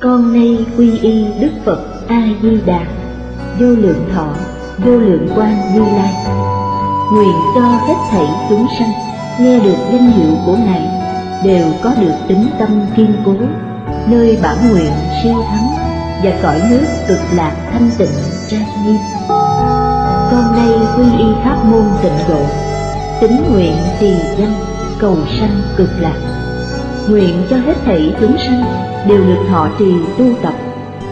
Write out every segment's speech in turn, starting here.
con nay quy y đức phật a di đà vô lượng thọ, vô lượng quan như lai. Nguyện cho hết thảy chúng sanh, nghe được danh hiệu của ngài, đều có được tính tâm kiên cố, nơi bản nguyện siêu thắng và cõi nước cực lạc thanh tịnh trang nghiêm. Con nay quy y pháp môn tịnh độ, tính nguyện trì danh cầu sanh cực lạc nguyện cho hết thảy chúng sanh đều được thọ trì tu tập,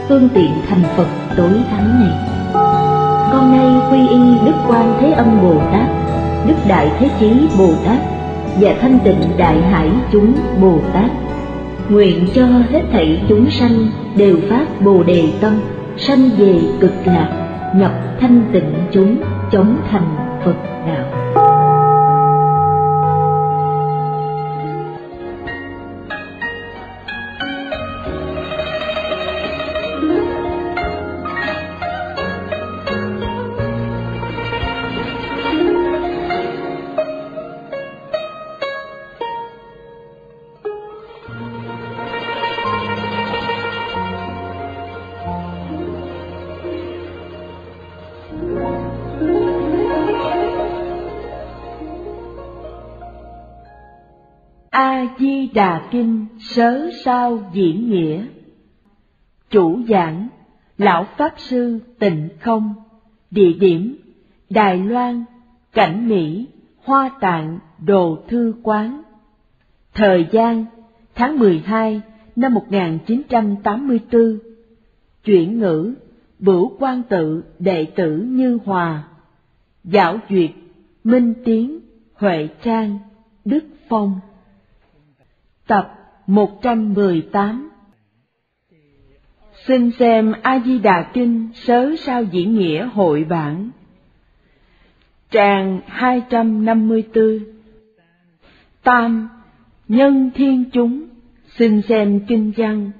phương tiện thành phật tối thắng này. Con nay quy y đức quan thế âm bồ tát, đức đại thế chí bồ tát và thanh tịnh đại hải chúng bồ tát, nguyện cho hết thảy chúng sanh đều phát bồ đề tâm, sanh về cực lạc, nhập thanh tịnh chúng, chống thành phật đạo. Đà Kinh Sớ Sao Diễn Nghĩa. Chủ giảng, Lão Pháp Sư Tịnh Không. Địa điểm, Đài Loan, Cảnh Mỹ, Hoa Tạng, Đồ Thư Quán. Thời gian, tháng 12 năm 1984 Chuyển ngữ, Bửu quan tự đệ tử Như Hòa. Giảo duyệt, Minh Tiến, Huệ Trang, Đức Phong. Tập 118 Xin xem A-di-đà Kinh Sớ Sao Diễn Nghĩa Hội Bản Trang 254 Tam, Nhân Thiên Chúng. Xin xem Kinh văn.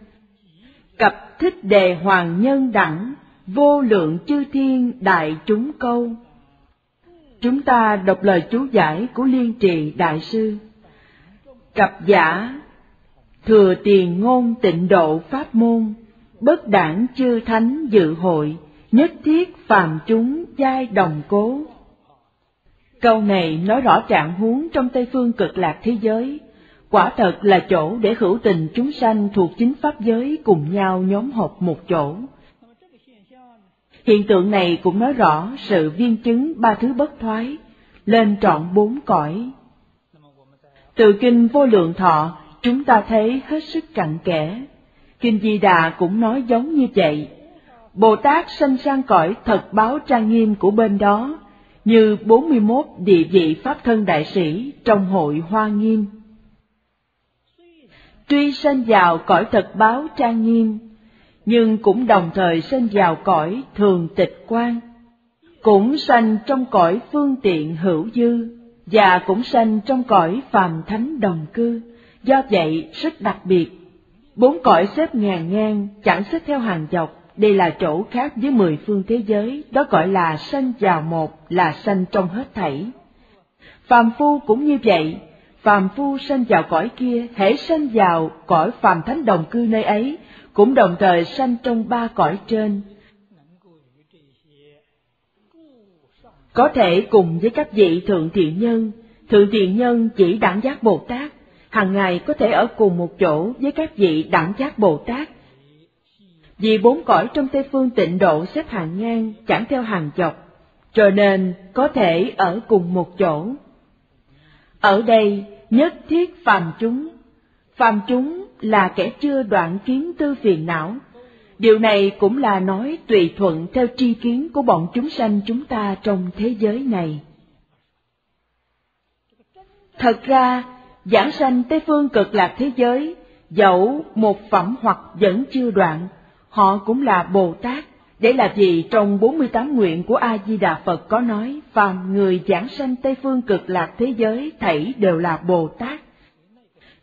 Cập thích đề Hoàng Nhân Đẳng. Vô lượng chư thiên đại chúng câu. Chúng ta đọc lời chú giải của Liên Trì Đại Sư. Cặp giả thừa tiền ngôn tịnh độ pháp môn, bất đảng chư thánh dự hội, nhất thiết phàm chúng giai đồng cố. Câu này nói rõ trạng huống trong Tây phương cực lạc thế giới, quả thật là chỗ để hữu tình chúng sanh thuộc chính pháp giới cùng nhau nhóm họp một chỗ. Hiện tượng này cũng nói rõ sự viên chứng ba thứ bất thoái, lên trọn bốn cõi. Từ kinh vô lượng thọ chúng ta thấy hết sức cặn kẽ. Kinh Di Đà cũng nói giống như vậy. Bồ Tát sanh sang cõi thật báo trang nghiêm của bên đó, như 41 địa vị Pháp thân đại sĩ trong hội Hoa Nghiêm. Tuy sanh vào cõi thật báo trang nghiêm, nhưng cũng đồng thời sanh vào cõi thường tịch quan, cũng sanh trong cõi phương tiện hữu dư, và cũng sanh trong cõi phàm thánh đồng cư Do vậy, rất đặc biệt. Bốn cõi xếp ngàn ngang, chẳng xếp theo hàng dọc, đây là chỗ khác với mười phương thế giới, đó gọi là sanh vào một, là sanh trong hết thảy. Phàm phu cũng như vậy, phàm phu sanh vào cõi kia, hễ sanh vào cõi phàm thánh đồng cư nơi ấy, cũng đồng thời sanh trong ba cõi trên. Có thể cùng với các vị thượng thiện nhân, thượng thiện nhân chỉ đẳng giác Bồ Tát, hàng ngày có thể ở cùng một chỗ với các vị đẳng giác Bồ Tát. Vì bốn cõi trong Tây Phương tịnh độ xếp hàng ngang, chẳng theo hàng dọc, cho nên có thể ở cùng một chỗ. Ở đây nhất thiết phàm chúng, phàm chúng là kẻ chưa đoạn kiến tư phiền não. Điều này cũng là nói tùy thuận theo tri kiến của bọn chúng sanh chúng ta trong thế giới này. Thật ra, giảng sanh Tây phương cực lạc thế giới, dẫu một phẩm hoặc vẫn chưa đoạn, họ cũng là Bồ Tát, để là gì trong 48 nguyện của A-di-đà Phật có nói, phàm người giảng sanh Tây phương cực lạc thế giới thảy đều là Bồ Tát.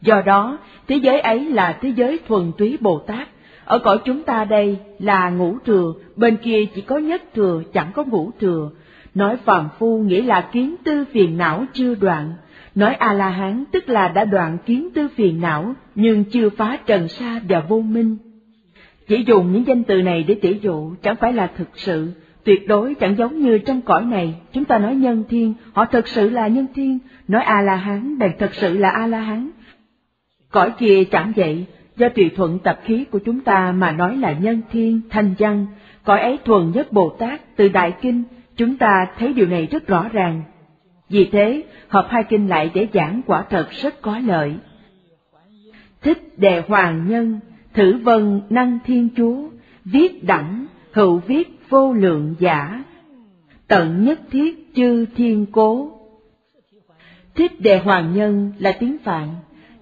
Do đó, thế giới ấy là thế giới thuần túy Bồ Tát, ở cõi chúng ta đây là ngũ thừa, bên kia chỉ có nhất thừa, chẳng có ngũ thừa. Nói phàm phu nghĩa là kiến tư phiền não chưa đoạn, Nói A-la-hán tức là đã đoạn kiến tư phiền não, nhưng chưa phá trần sa và vô minh. Chỉ dùng những danh từ này để tỉ dụ chẳng phải là thực sự, tuyệt đối chẳng giống như trong cõi này, chúng ta nói nhân thiên, họ thực sự là nhân thiên, nói A-la-hán bèn thực sự là A-la-hán. Cõi kia chẳng vậy, do tùy thuận tập khí của chúng ta mà nói là nhân thiên, thanh văn, cõi ấy thuần nhất Bồ Tát từ Đại Kinh, chúng ta thấy điều này rất rõ ràng. Vì thế, hợp hai kinh lại để giảng quả thật rất có lợi. Thích Đề Hoàng Nhân, Thử Vân Năng Thiên Chúa, viết đẳng, hữu viết vô lượng giả, tận nhất thiết chư thiên cố. Thích Đề Hoàng Nhân là tiếng Phạn,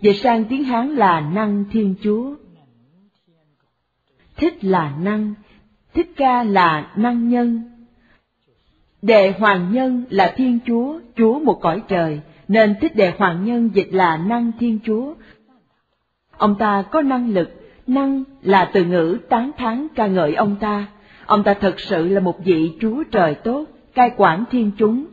dịch sang tiếng Hán là Năng Thiên Chúa. Thích là năng, Thích Ca là năng nhân. đề Hoàng Nhân là Thiên Chúa, Chúa một cõi trời, nên Thích đề Hoàng Nhân dịch là năng Thiên Chúa. Ông ta có năng lực, năng là từ ngữ tán thán ca ngợi ông ta. Ông ta thật sự là một vị Chúa trời tốt, cai quản thiên chúng.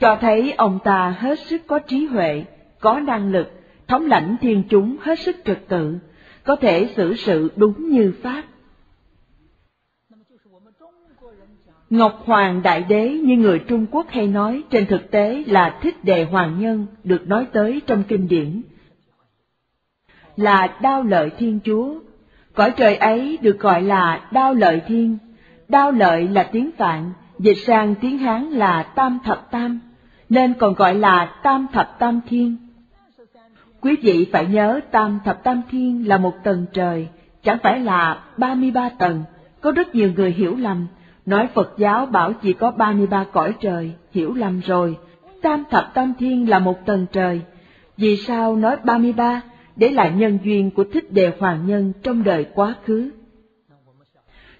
Cho thấy ông ta hết sức có trí huệ, có năng lực, thống lãnh thiên chúng hết sức trật tự, có thể xử sự đúng như Pháp. Ngọc Hoàng Đại Đế như người Trung Quốc hay nói trên thực tế là thích đề hoàng nhân được nói tới trong kinh điển. Là đao lợi thiên chúa, cõi trời ấy được gọi là đao lợi thiên, đao lợi là tiếng Phạn, dịch sang tiếng Hán là tam thập tam, nên còn gọi là tam thập tam thiên. Quý vị phải nhớ tam thập tam thiên là một tầng trời, chẳng phải là ba mươi ba tầng, có rất nhiều người hiểu lầm, nói Phật giáo bảo chỉ có ba mươi ba cõi trời, hiểu lầm rồi, tam thập tam thiên là một tầng trời. Vì sao nói ba mươi ba? Để lại nhân duyên của thích đề hoàng nhân trong đời quá khứ.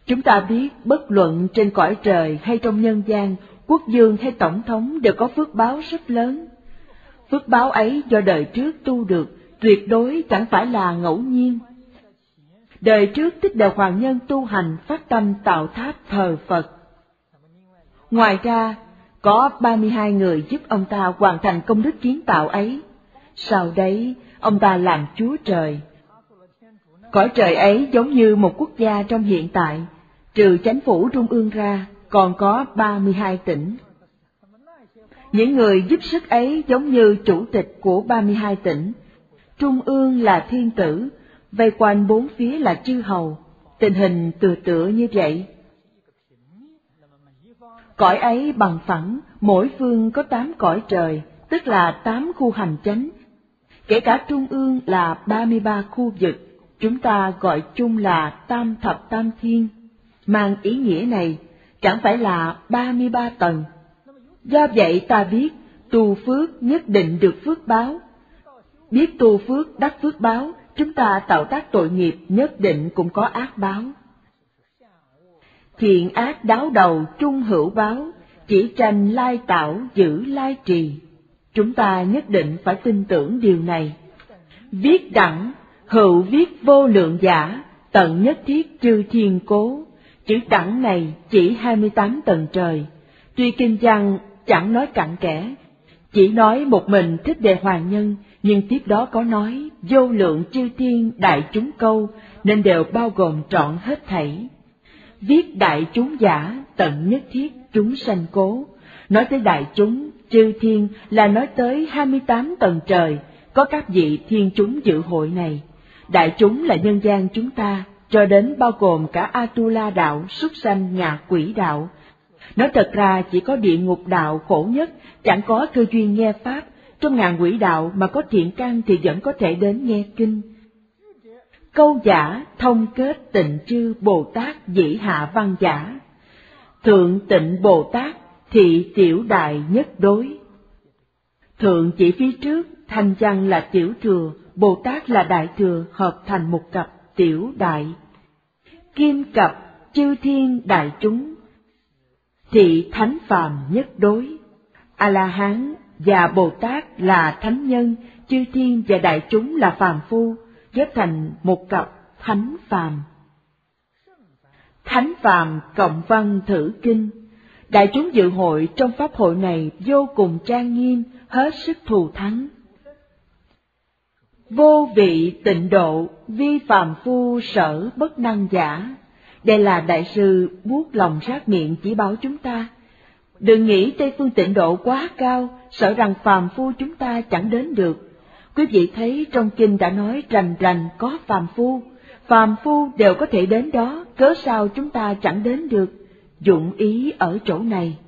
Chúng ta biết bất luận trên cõi trời hay trong nhân gian, quốc dương hay tổng thống đều có phước báo rất lớn. Phước báo ấy do đời trước tu được, tuyệt đối chẳng phải là ngẫu nhiên. Đời trước tích đạo hoàng nhân tu hành phát tâm tạo tháp thờ Phật. Ngoài ra, có 32 người giúp ông ta hoàn thành công đức kiến tạo ấy. Sau đấy, ông ta làm Chúa Trời. Cõi trời ấy giống như một quốc gia trong hiện tại, trừ chánh phủ trung ương ra, còn có 32 tỉnh. Những người giúp sức ấy giống như chủ tịch của 32 tỉnh. Trung ương là thiên tử, vây quanh bốn phía là chư hầu, tình hình tựa tựa như vậy. Cõi ấy bằng phẳng, mỗi phương có tám cõi trời, tức là tám khu hành chánh. Kể cả trung ương là ba mươi ba khu vực, chúng ta gọi chung là tam thập tam thiên. Mang ý nghĩa này, chẳng phải là ba mươi ba tầng. Do vậy ta biết, tu phước nhất định được phước báo. Biết tu phước đắc phước báo, chúng ta tạo tác tội nghiệp nhất định cũng có ác báo. Thiện ác đáo đầu trung hữu báo, chỉ tranh lai tạo giữ lai trì. Chúng ta nhất định phải tin tưởng điều này. Viết đẳng, hữu viết vô lượng giả, tận nhất thiết trừ thiên cố. Chữ đẳng này chỉ 28 tầng trời. Tuy kinh văn chẳng nói cặn kẽ, chỉ nói một mình thích đề hoàng nhân, nhưng tiếp đó có nói vô lượng chư thiên đại chúng câu, nên đều bao gồm trọn hết thảy. Viết đại chúng giả, tận nhất thiết chúng sanh cố. Nói tới đại chúng, chư thiên là nói tới 28 tầng trời, có các vị thiên chúng dự hội này. Đại chúng là nhân gian chúng ta, cho đến bao gồm cả Atula đạo, súc sanh, ngạ quỷ đạo. Nói thật ra chỉ có địa ngục đạo khổ nhất, chẳng có cơ duyên nghe Pháp, trong ngàn quỷ đạo mà có thiện căn thì vẫn có thể đến nghe kinh. Câu giả thông kết tịnh chư Bồ Tát dĩ hạ văn giả. Thượng tịnh Bồ Tát thị tiểu đại nhất đối. Thượng chỉ phía trước, thanh văn là tiểu thừa, Bồ Tát là đại thừa hợp thành một cặp tiểu đại. Kim cặp chư thiên đại chúng. Thị thánh phàm nhất đối. A-la-hán và Bồ Tát là thánh nhân, chư thiên và đại chúng là phàm phu, ghép thành một cặp thánh phàm. Thánh phàm cộng văn thử kinh, đại chúng dự hội trong pháp hội này vô cùng trang nghiêm, hết sức thù thắng. Vô vị tịnh độ, vi phàm phu sở bất năng giả. Đây là đại sư buốt lòng sát miệng chỉ bảo chúng ta. Đừng nghĩ Tây phương tịnh độ quá cao, sợ rằng phàm phu chúng ta chẳng đến được. Quý vị thấy trong kinh đã nói rành rành có phàm phu, phàm phu đều có thể đến đó, cớ sao chúng ta chẳng đến được, dụng ý ở chỗ này.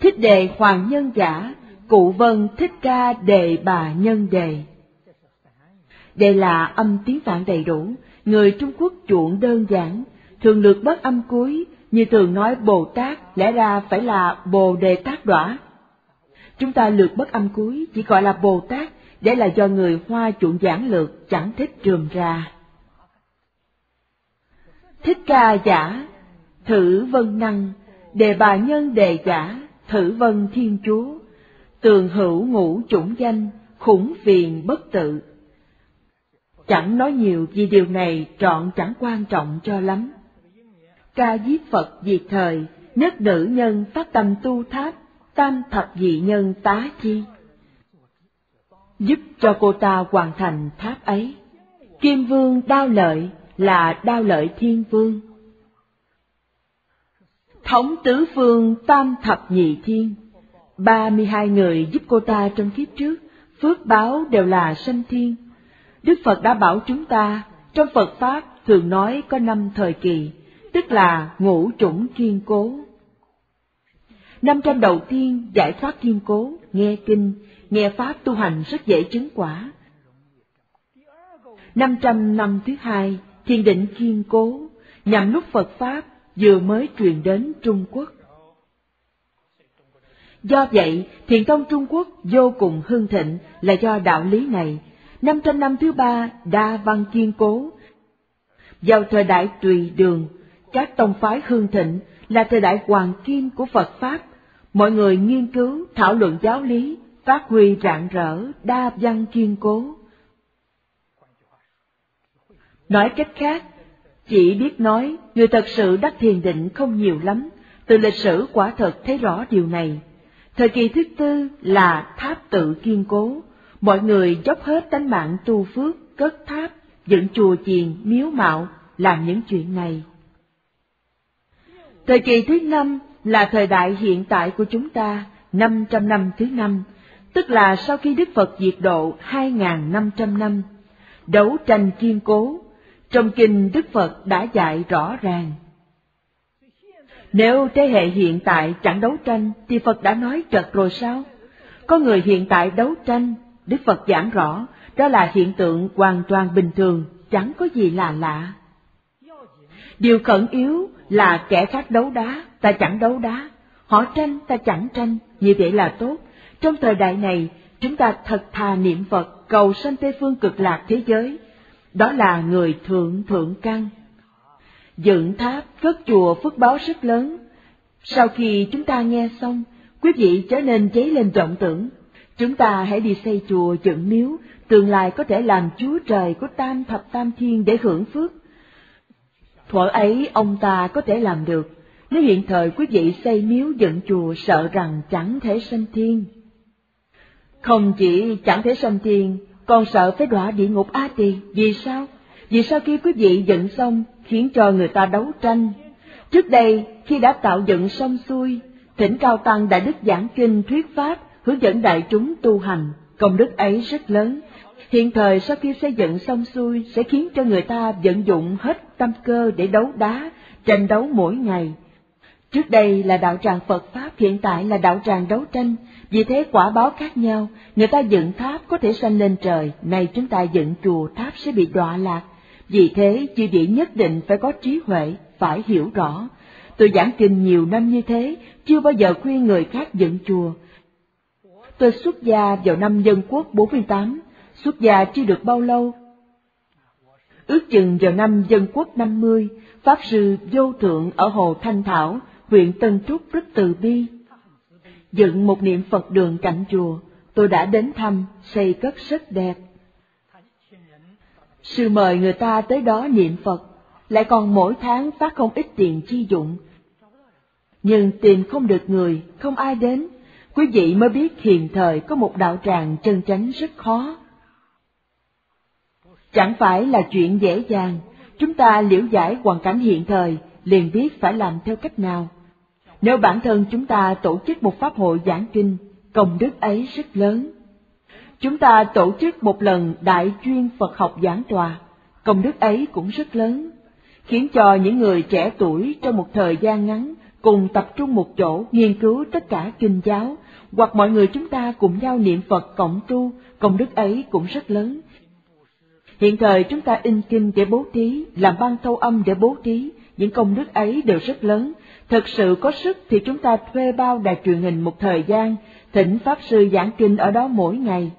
Thích đề hoàng nhân giả, cụ vân thích ca đề bà nhân đề. Đây là âm tiếng Phạn đầy đủ, người Trung Quốc chuộng đơn giản, thường lược bất âm cuối, như thường nói Bồ Tát, lẽ ra phải là Bồ Đề Tát Đỏa. Chúng ta lược bất âm cuối, chỉ gọi là Bồ Tát, để là do người Hoa chuộng giản lược, chẳng thích trường ra. Thích ca giả, thử vân năng, đề bà nhân đề giả, thử vân thiên chúa, tường hữu ngũ chủng danh, khủng phiền bất tự. Chẳng nói nhiều vì điều này trọn chẳng quan trọng cho lắm. Ca giết Phật diệt thời, nhất nữ nhân phát tâm tu tháp, tam thập dị nhân tá chi. Giúp cho cô ta hoàn thành tháp ấy. Kim vương đao lợi là đao lợi thiên vương. Thống tứ phương tam thập nhị thiên, ba mươi hai người giúp cô ta trong kiếp trước, phước báo đều là sanh thiên. Đức Phật đã bảo chúng ta, trong Phật Pháp thường nói có năm thời kỳ, tức là ngũ chủng kiên cố. Năm trăm đầu tiên giải thoát kiên cố, nghe kinh, nghe Pháp tu hành rất dễ chứng quả. Năm trăm năm thứ hai, thiền định kiên cố, nhằm lúc Phật Pháp vừa mới truyền đến Trung Quốc. Do vậy, thiền tông Trung Quốc vô cùng hưng thịnh là do đạo lý này. Năm trăm năm thứ ba, đa văn kiên cố. Vào thời đại tùy đường, các tông phái hương thịnh là thời đại hoàng kim của Phật Pháp. Mọi người nghiên cứu, thảo luận giáo lý, phát huy rạng rỡ, đa văn kiên cố. Nói cách khác, chỉ biết nói, người thật sự đắc thiền định không nhiều lắm, từ lịch sử quả thật thấy rõ điều này. Thời kỳ thứ tư là tháp tự kiên cố, mọi người dốc hết tánh mạng tu phước, cất tháp, dựng chùa chiền, miếu mạo, làm những chuyện này. Thời kỳ thứ năm là thời đại hiện tại của chúng ta, 500 năm thứ năm, tức là sau khi Đức Phật diệt độ 2.500 năm. Đấu tranh kiên cố, trong kinh Đức Phật đã dạy rõ ràng. Nếu thế hệ hiện tại chẳng đấu tranh thì Phật đã nói trật rồi sao? Có người hiện tại đấu tranh, Đức Phật giảng rõ, đó là hiện tượng hoàn toàn bình thường, chẳng có gì là lạ. Điều khẩn yếu là kẻ khác đấu đá, ta chẳng đấu đá, họ tranh ta chẳng tranh, như vậy là tốt. Trong thời đại này, chúng ta thật thà niệm Phật cầu sanh Tây Phương cực lạc thế giới, đó là người thượng thượng căn. Dựng tháp, cất chùa phước báo rất lớn. Sau khi chúng ta nghe xong, quý vị trở nên cháy lên vọng tưởng. Chúng ta hãy đi xây chùa dựng miếu, tương lai có thể làm chúa trời của tam thập tam thiên để hưởng phước. Thuở ấy ông ta có thể làm được, nếu hiện thời quý vị xây miếu dựng chùa sợ rằng chẳng thể sanh thiên. Không chỉ chẳng thể sanh thiên, còn sợ phải đọa địa ngục A Tỳ, vì sao? Vì sao khi quý vị dựng xong, khiến cho người ta đấu tranh. Trước đây, khi đã tạo dựng xong xuôi, thỉnh Cao Tăng Đại Đức giảng kinh thuyết pháp, hướng dẫn đại chúng tu hành, công đức ấy rất lớn. Hiện thời sau khi xây dựng xong xuôi sẽ khiến cho người ta vận dụng hết tâm cơ để đấu đá, tranh đấu mỗi ngày. Trước đây là đạo tràng Phật Pháp, hiện tại là đạo tràng đấu tranh, vì thế quả báo khác nhau, người ta dựng tháp có thể sanh lên trời, nay chúng ta dựng chùa tháp sẽ bị đọa lạc. Vì thế, chư vị nhất định phải có trí huệ, phải hiểu rõ. Tôi giảng kinh nhiều năm như thế, chưa bao giờ khuyên người khác dựng chùa. Tôi xuất gia vào năm dân quốc 48, xuất gia chưa được bao lâu. Ước chừng vào năm dân quốc 50, Pháp Sư Vô Thượng ở Hồ Thanh Thảo, huyện Tân Trúc rất từ bi, dựng một niệm Phật đường cạnh chùa, tôi đã đến thăm, xây cất rất đẹp. Sư mời người ta tới đó niệm Phật, lại còn mỗi tháng phát không ít tiền chi dụng. Nhưng tìm không được người, không ai đến, quý vị mới biết hiện thời có một đạo tràng chân chánh rất khó. Chẳng phải là chuyện dễ dàng, chúng ta liễu giải hoàn cảnh hiện thời, liền biết phải làm theo cách nào. Nếu bản thân chúng ta tổ chức một pháp hội giảng kinh, công đức ấy rất lớn. Chúng ta tổ chức một lần đại chuyên Phật học giảng tòa, công đức ấy cũng rất lớn, khiến cho những người trẻ tuổi trong một thời gian ngắn cùng tập trung một chỗ nghiên cứu tất cả kinh giáo, hoặc mọi người chúng ta cùng nhau niệm Phật cộng tu, công đức ấy cũng rất lớn. Hiện thời chúng ta in kinh để bố thí, làm ban thâu âm để bố thí, những công đức ấy đều rất lớn. Thật sự có sức thì chúng ta thuê bao đài truyền hình một thời gian, thỉnh Pháp Sư giảng kinh ở đó mỗi ngày.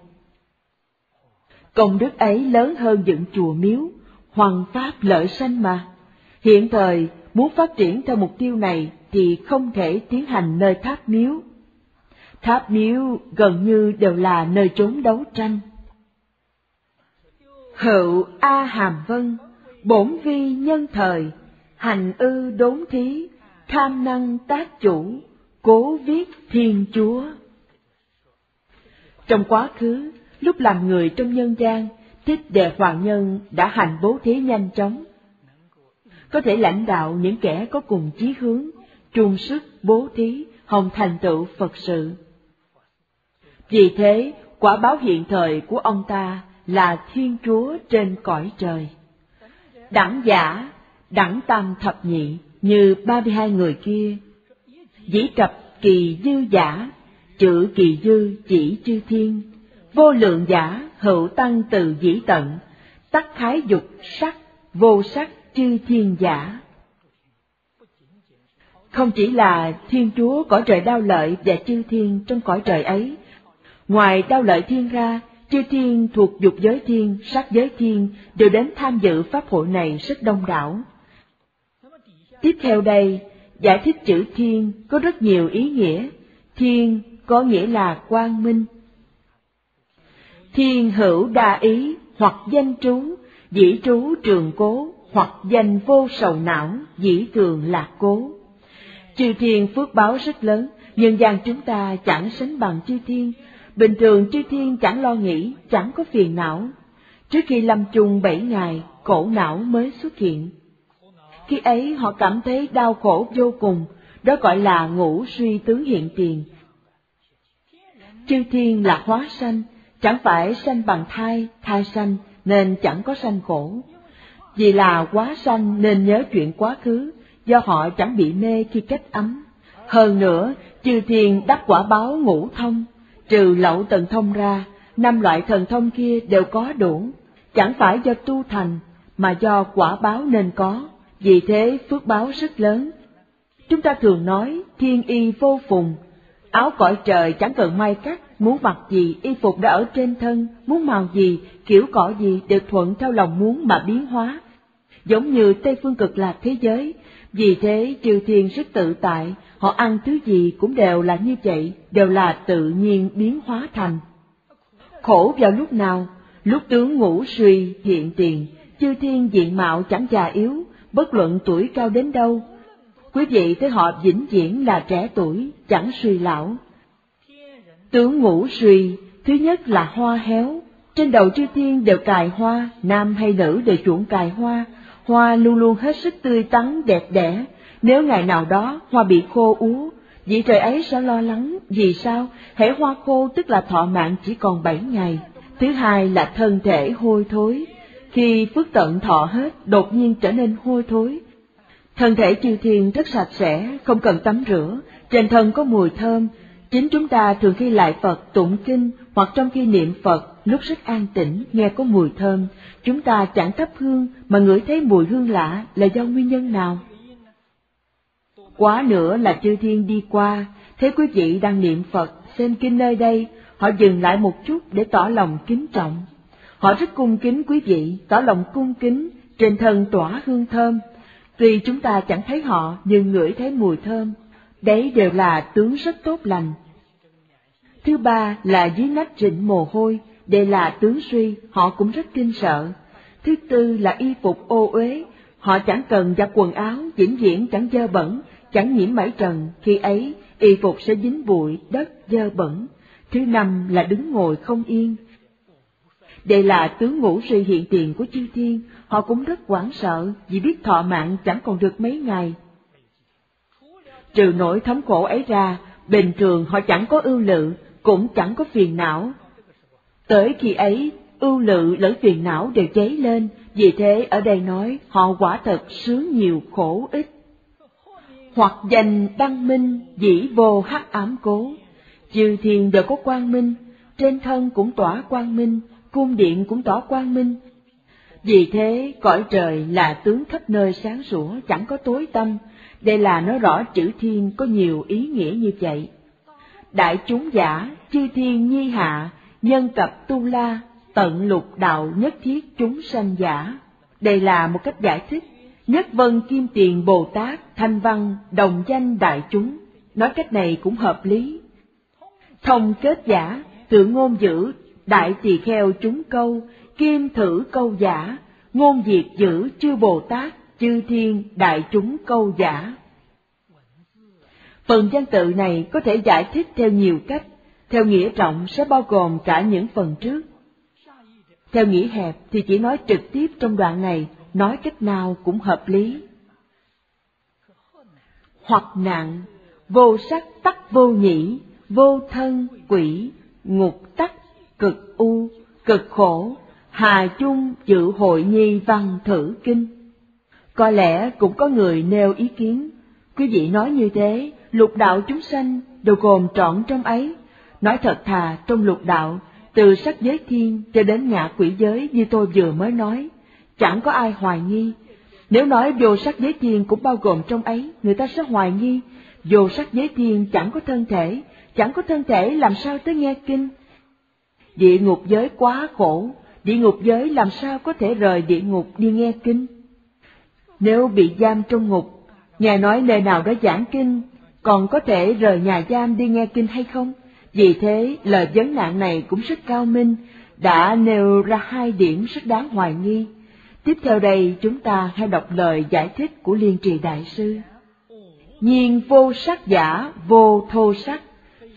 Công đức ấy lớn hơn dựng chùa miếu, hoàng pháp lợi sanh mà. Hiện thời, muốn phát triển theo mục tiêu này thì không thể tiến hành nơi tháp miếu. Tháp miếu gần như đều là nơi trốn đấu tranh. Hữu A Hàm Vân, bổn vi nhân thời, hành ư đốn thí, tham năng tác chủ, cố viết thiên chúa. Trong quá khứ, lúc làm người trong nhân gian, Thích Đề Hoàng Nhân đã hành bố thí nhanh chóng. Có thể lãnh đạo những kẻ có cùng chí hướng, trung sức bố thí, hồng thành tựu Phật sự. Vì thế, quả báo hiện thời của ông ta là Thiên Chúa trên cõi trời. Đẳng giả, đẳng tam thập nhị, như ba mươi hai người kia. Dĩ cập kỳ dư giả, chữ kỳ dư chỉ chư thiên, vô lượng giả hữu tăng từ dĩ tận, tắc thái dục sắc, vô sắc chư thiên giả. Không chỉ là Thiên Chúa cõi trời đau lợi và chư thiên trong cõi trời ấy, ngoài đau lợi thiên ra, chư thiên thuộc dục giới thiên, sắc giới thiên đều đến tham dự pháp hội này rất đông đảo. Tiếp theo đây, giải thích chữ thiên có rất nhiều ý nghĩa. Thiên có nghĩa là quang minh. Thiên hữu đa ý hoặc danh trú, dĩ trú trường cố, hoặc danh vô sầu não, dĩ thường lạc cố. Chư thiên phước báo rất lớn, nhân gian chúng ta chẳng sánh bằng chư thiên. Bình thường chư thiên chẳng lo nghĩ, chẳng có phiền não. Trước khi lâm chung bảy ngày, khổ não mới xuất hiện. Khi ấy họ cảm thấy đau khổ vô cùng, đó gọi là ngủ suy tướng hiện tiền. Chư thiên là hóa sanh, chẳng phải sanh bằng thai, thai sanh, nên chẳng có sanh khổ. Vì là quá sanh nên nhớ chuyện quá khứ, do họ chẳng bị mê khi kết ấm. Hơn nữa, chư thiên đắc quả báo ngũ thông, trừ lậu tần thông ra, năm loại thần thông kia đều có đủ, chẳng phải do tu thành, mà do quả báo nên có, vì thế phước báo rất lớn. Chúng ta thường nói thiên y vô phùng, áo cõi trời chẳng cần may cắt, muốn mặc gì y phục đã ở trên thân, muốn màu gì, kiểu cỏ gì đều thuận theo lòng muốn mà biến hóa. Giống như Tây Phương cực lạc thế giới, vì thế chư thiên rất tự tại, họ ăn thứ gì cũng đều là như vậy, đều là tự nhiên biến hóa thành. Khổ vào lúc nào, lúc tướng ngủ suy hiện tiền, chư thiên diện mạo chẳng già yếu, bất luận tuổi cao đến đâu. Quý vị thấy họ vĩnh viễn là trẻ tuổi, chẳng suy lão. Tướng ngũ suy, thứ nhất là hoa héo, trên đầu chư thiên đều cài hoa, nam hay nữ đều chuộng cài hoa, hoa luôn luôn hết sức tươi tắn đẹp đẽ, nếu ngày nào đó hoa bị khô úa, vị trời ấy sẽ lo lắng, vì sao? Hễ hoa khô tức là thọ mạng chỉ còn bảy ngày. Thứ hai là thân thể hôi thối, khi phước tận thọ hết, đột nhiên trở nên hôi thối. Thân thể chư thiên rất sạch sẽ, không cần tắm rửa, trên thân có mùi thơm. Chính chúng ta thường khi lại Phật tụng kinh hoặc trong khi niệm Phật lúc rất an tĩnh nghe có mùi thơm, chúng ta chẳng thắp hương mà ngửi thấy mùi hương lạ là do nguyên nhân nào? Quá nữa là chư thiên đi qua, thấy quý vị đang niệm Phật, xem kinh nơi đây, họ dừng lại một chút để tỏ lòng kính trọng. Họ rất cung kính quý vị, tỏ lòng cung kính, trên thân tỏa hương thơm. Tuy chúng ta chẳng thấy họ nhưng ngửi thấy mùi thơm, đấy đều là tướng rất tốt lành. Thứ ba là dưới nách rịnh mồ hôi, đây là tướng suy, họ cũng rất kinh sợ. Thứ tư là y phục ô uế, họ chẳng cần giặt quần áo, vĩnh viễn chẳng dơ bẩn, chẳng nhiễm mảy trần, khi ấy y phục sẽ dính bụi, đất, dơ bẩn. Thứ năm là đứng ngồi không yên. Đây là tướng ngũ suy hiện tiền của chư thiên, họ cũng rất hoảng sợ vì biết thọ mạng chẳng còn được mấy ngày. Trừ nỗi thống khổ ấy ra, bình thường họ chẳng có ưu lự, cũng chẳng có phiền não. Tới khi ấy, ưu lự lẫn phiền não đều cháy lên, vì thế ở đây nói họ quả thật sướng nhiều khổ ít. Hoặc danh đăng minh, dĩ vô hắc ám cố. Chư thiên đều có quang minh, trên thân cũng tỏa quang minh, cung điện cũng tỏ quang minh. Vì thế, cõi trời là tướng khắp nơi sáng sủa, chẳng có tối tâm. Đây là nói rõ chữ thiên có nhiều ý nghĩa như vậy. Đại chúng giả, chư thiên nhi hạ, nhân cập tu la, tận lục đạo nhất thiết chúng sanh giả. Đây là một cách giải thích. Nhất vân kim tiền Bồ Tát, thanh văn, đồng danh đại chúng. Nói cách này cũng hợp lý. Thông kết giả, tượng ngôn dữ đại tỳ kheo chúng câu, kim thử câu giả, ngôn diệt giữ chư Bồ Tát, chư thiên, đại chúng câu giả. Phần văn tự này có thể giải thích theo nhiều cách, theo nghĩa rộng sẽ bao gồm cả những phần trước. Theo nghĩa hẹp thì chỉ nói trực tiếp trong đoạn này, nói cách nào cũng hợp lý. Hoặc nặng, vô sắc tắc vô nhĩ, vô thân, quỷ, ngục tắc, cực u, cực khổ, hà chung dự hội nhi văn thử kinh. Có lẽ cũng có người nêu ý kiến, quý vị nói như thế, lục đạo chúng sanh đều gồm trọn trong ấy. Nói thật thà trong lục đạo, từ sắc giới thiên cho đến ngạ quỷ giới như tôi vừa mới nói, chẳng có ai hoài nghi. Nếu nói vô sắc giới thiên cũng bao gồm trong ấy, người ta sẽ hoài nghi, vô sắc giới thiên chẳng có thân thể, chẳng có thân thể làm sao tới nghe kinh. Địa ngục giới quá khổ, địa ngục giới làm sao có thể rời địa ngục đi nghe kinh. Nếu bị giam trong ngục, nhà nói nơi nào đó giảng kinh, còn có thể rời nhà giam đi nghe kinh hay không? Vì thế, lời vấn nạn này cũng rất cao minh, đã nêu ra hai điểm rất đáng hoài nghi. Tiếp theo đây chúng ta hãy đọc lời giải thích của Liên Trì Đại Sư. Nhiên vô sắc giả, vô thô sắc,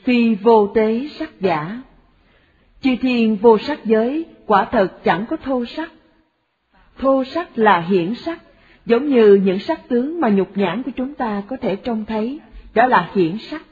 phi vô tế sắc giả. Chư thiên vô sắc giới, quả thật chẳng có thô sắc. Thô sắc là hiển sắc, giống như những sắc tướng mà nhục nhãn của chúng ta có thể trông thấy, đó là hiển sắc.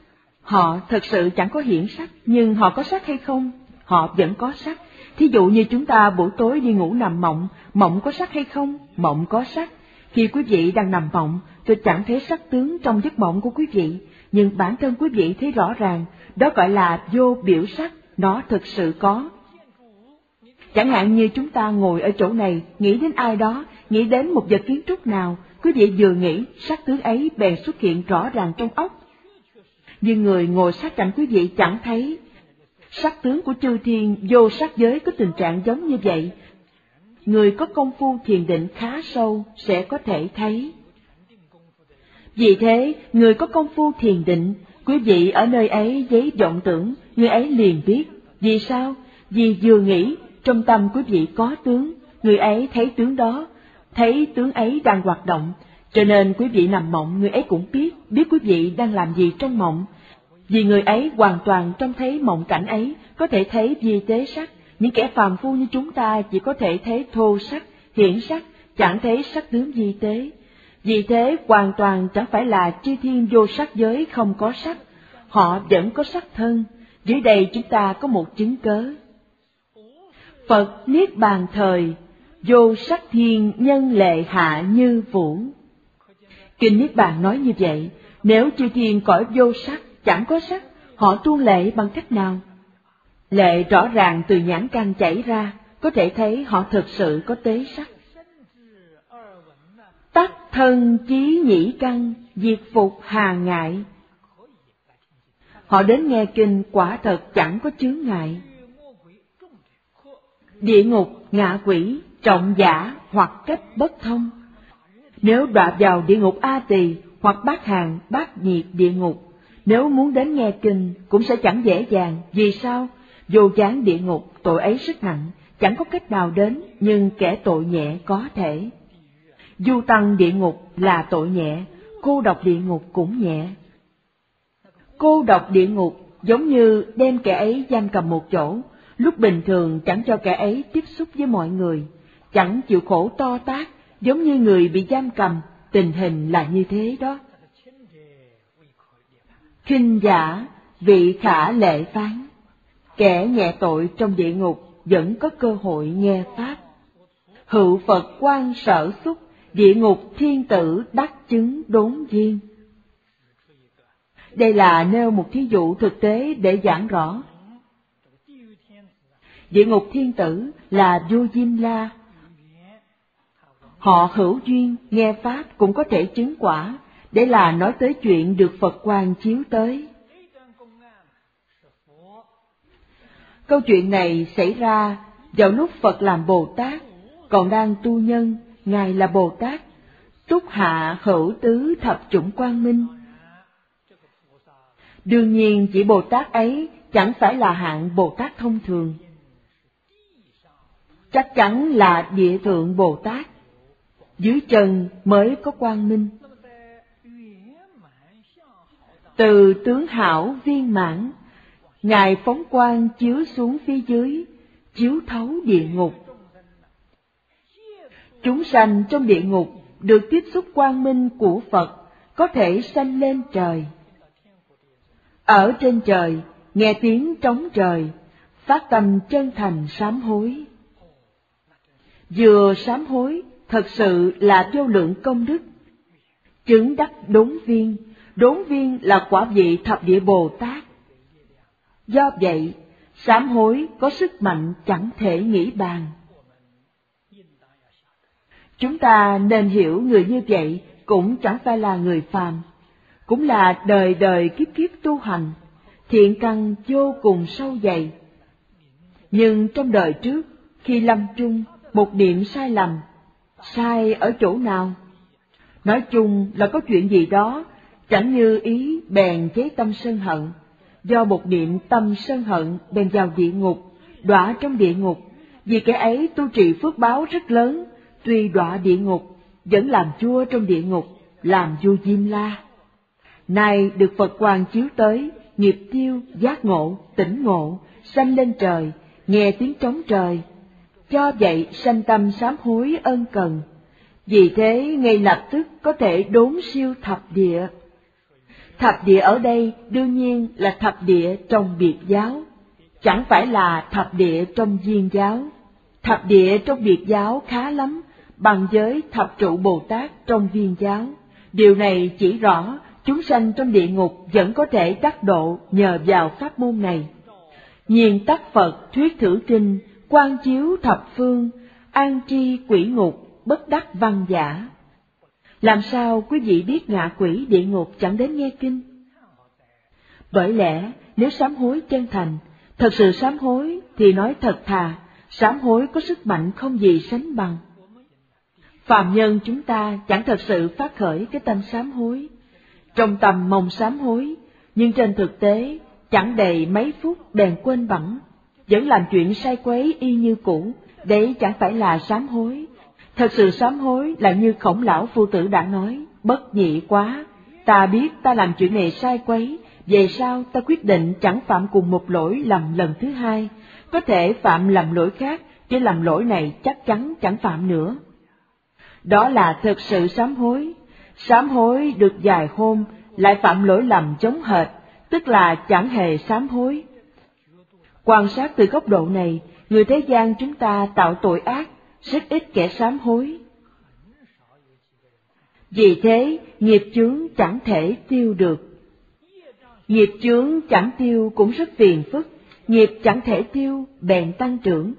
Họ thật sự chẳng có hiển sắc, nhưng họ có sắc hay không? Họ vẫn có sắc. Thí dụ như chúng ta buổi tối đi ngủ nằm mộng, mộng có sắc hay không? Mộng có sắc. Khi quý vị đang nằm mộng, tôi chẳng thấy sắc tướng trong giấc mộng của quý vị, nhưng bản thân quý vị thấy rõ ràng, đó gọi là vô biểu sắc, nó thực sự có. Chẳng hạn như chúng ta ngồi ở chỗ này, nghĩ đến ai đó, nghĩ đến một vật kiến trúc nào, quý vị vừa nghĩ, sắc tướng ấy bèn xuất hiện rõ ràng trong óc. Nhưng người ngồi sát cạnh quý vị chẳng thấy. Sắc tướng của chư thiên vô sắc giới có tình trạng giống như vậy. Người có công phu thiền định khá sâu sẽ có thể thấy. Vì thế, người có công phu thiền định, quý vị ở nơi ấy giấy vọng tưởng, người ấy liền biết. Vì sao? Vì vừa nghĩ, trong tâm quý vị có tướng, người ấy thấy tướng đó, thấy tướng ấy đang hoạt động, cho nên quý vị nằm mộng người ấy cũng biết, biết quý vị đang làm gì trong mộng. Vì người ấy hoàn toàn trông thấy mộng cảnh ấy, có thể thấy vi tế sắc, những kẻ phàm phu như chúng ta chỉ có thể thấy thô sắc, hiển sắc, chẳng thấy sắc tướng vi tế. Vì thế hoàn toàn chẳng phải là chư thiên vô sắc giới không có sắc, họ vẫn có sắc thân. Dưới đây chúng ta có một chứng cớ. Phật Niết Bàn thời, vô sắc thiên nhân lệ hạ như vũ. Kinh Niết Bàn nói như vậy, nếu chư thiên cõi vô sắc, chẳng có sắc, họ tuôn lệ bằng cách nào? Lệ rõ ràng từ nhãn căn chảy ra, có thể thấy họ thực sự có tế sắc. Tắc thân chí nhĩ căn, diệt phục hà ngại. Họ đến nghe kinh quả thật chẳng có chướng ngại. Địa ngục, ngạ quỷ, trọng giả hoặc cách bất thông. Nếu đọa vào địa ngục A Tỳ hoặc bát hàng, bát nhiệt địa ngục, nếu muốn đến nghe kinh cũng sẽ chẳng dễ dàng, vì sao? Vô chán địa ngục, tội ấy rất nặng, chẳng có cách nào đến, nhưng kẻ tội nhẹ có thể. Du tăng địa ngục là tội nhẹ, cô độc địa ngục cũng nhẹ. Cô độc địa ngục giống như đem kẻ ấy giam cầm một chỗ, lúc bình thường chẳng cho kẻ ấy tiếp xúc với mọi người, chẳng chịu khổ to tác, giống như người bị giam cầm, tình hình là như thế đó. Kinh giả, vị khả lệ phán, kẻ nhẹ tội trong địa ngục vẫn có cơ hội nghe Pháp. Hữu Phật quan sở xúc, địa ngục thiên tử đắc chứng đốn viên. Đây là nêu một thí dụ thực tế để giảng rõ. Địa ngục thiên tử là vua Diêm La. Họ hữu duyên nghe Pháp cũng có thể chứng quả, để là nói tới chuyện được Phật quan chiếu tới. Câu chuyện này xảy ra vào lúc Phật làm Bồ Tát, còn đang tu nhân, Ngài là Bồ Tát, túc hạ hữu tứ thập chủng quang minh. Đương nhiên chỉ Bồ Tát ấy chẳng phải là hạng Bồ Tát thông thường. Chắc chắn là địa thượng Bồ Tát, dưới trần mới có quang minh. Từ tướng hảo viên mãn Ngài phóng quang chiếu xuống phía dưới, chiếu thấu địa ngục. Chúng sanh trong địa ngục được tiếp xúc quang minh của Phật, có thể sanh lên trời. Ở trên trời, nghe tiếng trống trời, phát tâm chân thành sám hối. Vừa sám hối, thật sự là vô lượng công đức. Chứng đắc đốn viên, đốn viên là quả vị thập địa Bồ Tát Do vậy, sám hối có sức mạnh chẳng thể nghĩ bàn. Chúng ta nên hiểu người như vậy cũng chẳng phải là người phàm, cũng là đời đời kiếp kiếp tu hành, thiện căn vô cùng sâu dày. Nhưng trong đời trước, khi lâm chung, một niệm sai lầm, sai ở chỗ nào? Nói chung là có chuyện gì đó, chẳng như ý bèn chế tâm sân hận, do một niệm tâm sân hận bèn vào địa ngục, đọa trong địa ngục, vì kẻ ấy tu trì phước báo rất lớn, tuy đọa địa ngục, vẫn làm chua trong địa ngục, làm vua Diêm La. Nay được Phật quang chiếu tới, nghiệp tiêu, giác ngộ, tỉnh ngộ, sanh lên trời, nghe tiếng trống trời. Cho vậy sanh tâm sám hối ân cần. Vì thế ngay lập tức có thể đốn siêu thập địa. Thập địa ở đây đương nhiên là thập địa trong biệt giáo, chẳng phải là thập địa trong viên giáo. Thập địa trong biệt giáo khá lắm, bằng với thập trụ Bồ Tát trong viên giáo. Điều này chỉ rõ chúng sanh trong địa ngục vẫn có thể đắc độ nhờ vào pháp môn này. Nhiên tắc Phật thuyết thử kinh, quan chiếu thập phương, an tri quỷ ngục, bất đắc văn giả. Làm sao quý vị biết ngạ quỷ địa ngục chẳng đến nghe kinh? Bởi lẽ, nếu sám hối chân thành, thật sự sám hối thì nói thật thà, sám hối có sức mạnh không gì sánh bằng. Phạm nhân chúng ta chẳng thật sự phát khởi cái tâm sám hối, trong tầm mong sám hối, nhưng trên thực tế chẳng đầy mấy phút bèn quên bẵng, vẫn làm chuyện sai quấy y như cũ, đấy chẳng phải là sám hối, Thật sự sám hối là như khổng lão phu tử đã nói, bất nhị quá, ta biết ta làm chuyện này sai quấy, về sau ta quyết định chẳng phạm cùng một lỗi lầm lần thứ hai, có thể phạm lầm lỗi khác, chứ làm lỗi này chắc chắn chẳng phạm nữa. Đó là thực sự sám hối, sám hối được dài hôm, lại phạm lỗi lầm chống hệt, tức là chẳng hề sám hối. Quan sát từ góc độ này, người thế gian chúng ta tạo tội ác rất ít kẻ sám hối. Vì thế, nghiệp chướng chẳng thể tiêu được. Nghiệp chướng chẳng tiêu cũng rất phiền phức, nghiệp chẳng thể tiêu, bèn tăng trưởng.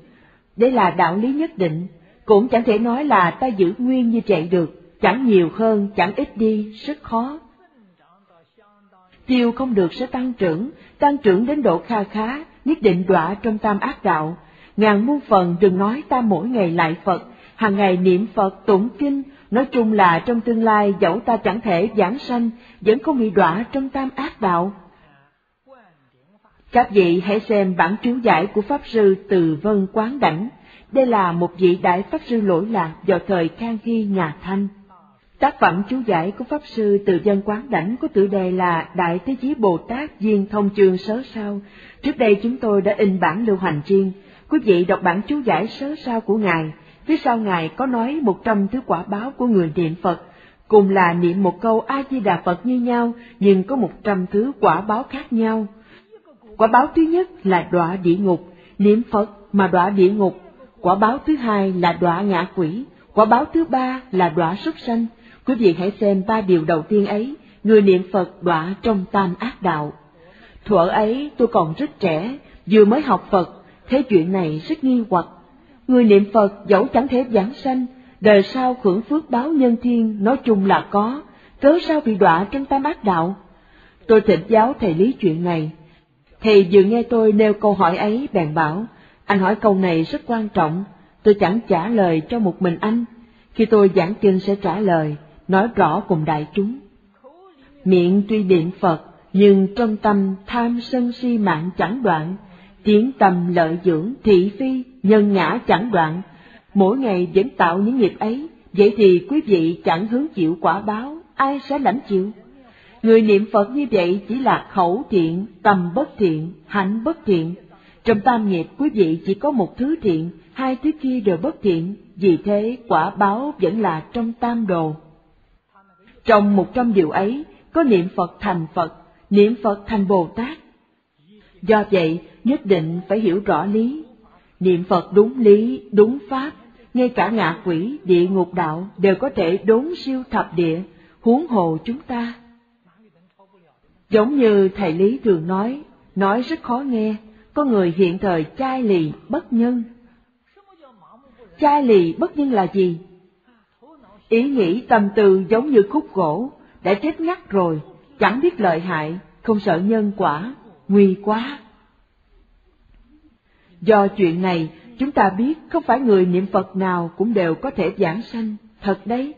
Đây là đạo lý nhất định, cũng chẳng thể nói là ta giữ nguyên như vậy được, chẳng nhiều hơn, chẳng ít đi, rất khó. Tiêu không được sẽ tăng trưởng, tăng trưởng đến độ kha khá, nhất định đọa trong tam ác đạo, ngàn muôn phần đừng nói ta mỗi ngày lại Phật, hàng ngày niệm Phật, tụng kinh, nói chung là trong tương lai dẫu ta chẳng thể giảng sanh, vẫn không bị đọa trong tam ác đạo. Các vị hãy xem bản chiếu giải của Pháp Sư Từ Vân Quán Đảnh, đây là một vị đại Pháp Sư lỗi lạc vào thời Khang Hy nhà Thanh. Tác phẩm chú giải của Pháp Sư Từ Dân Quán Đảnh có tựa đề là Đại Thế Chí Bồ Tát Duyên Thông Chương Sớ Sao. Trước đây chúng tôi đã in bản lưu hành riêng. Quý vị đọc bản chú giải sớ sao của Ngài. Phía sau Ngài có nói một trăm thứ quả báo của người niệm Phật, cùng là niệm một câu A-di-đà Phật như nhau, nhưng có một trăm thứ quả báo khác nhau. Quả báo thứ nhất là đọa địa ngục, niệm Phật mà đọa địa ngục. Quả báo thứ hai là đọa ngạ quỷ, quả báo thứ ba là đọa súc sanh. Quý vị hãy xem ba điều đầu tiên ấy, người niệm Phật đọa trong tam ác đạo. Thuở ấy tôi còn rất trẻ, vừa mới học Phật, thế chuyện này rất nghi hoặc. Người niệm Phật dẫu chẳng thể giảng sanh, đời sau hưởng phước báo nhân thiên nói chung là có, cớ sao bị đọa trong tam ác đạo? Tôi thỉnh giáo thầy lý chuyện này. Thầy vừa nghe tôi nêu câu hỏi ấy bèn bảo, anh hỏi câu này rất quan trọng, tôi chẳng trả lời cho một mình anh. Khi tôi giảng kinh sẽ trả lời, nói rõ cùng đại chúng. Miệng tuy niệm Phật, nhưng trong tâm tham sân si mạng chẳng đoạn, tiếng tâm lợi dưỡng thị phi, nhân ngã chẳng đoạn, mỗi ngày vẫn tạo những nghiệp ấy, vậy thì quý vị chẳng hướng chịu quả báo, ai sẽ lãnh chịu? Người niệm Phật như vậy chỉ là khẩu thiện, tâm bất thiện, hạnh bất thiện. Trong tam nghiệp quý vị chỉ có một thứ thiện, hai thứ kia đều bất thiện, vì thế quả báo vẫn là trong tam đồ. Trong một trăm điều ấy, có niệm Phật thành Phật, niệm Phật thành Bồ Tát. Do vậy, nhất định phải hiểu rõ lý. Niệm Phật đúng lý, đúng pháp, ngay cả ngạ quỷ, địa ngục đạo đều có thể đốn siêu thập địa, huống hồ chúng ta. Giống như thầy Lý thường nói, nói rất khó nghe, có người hiện thời chai lì bất nhân. Chai lì bất nhân là gì? Ý nghĩ tâm tư giống như khúc gỗ, đã chết ngắt rồi, chẳng biết lợi hại, không sợ nhân quả, nguy quá. Do chuyện này, chúng ta biết không phải người niệm Phật nào cũng đều có thể giảng sanh, thật đấy.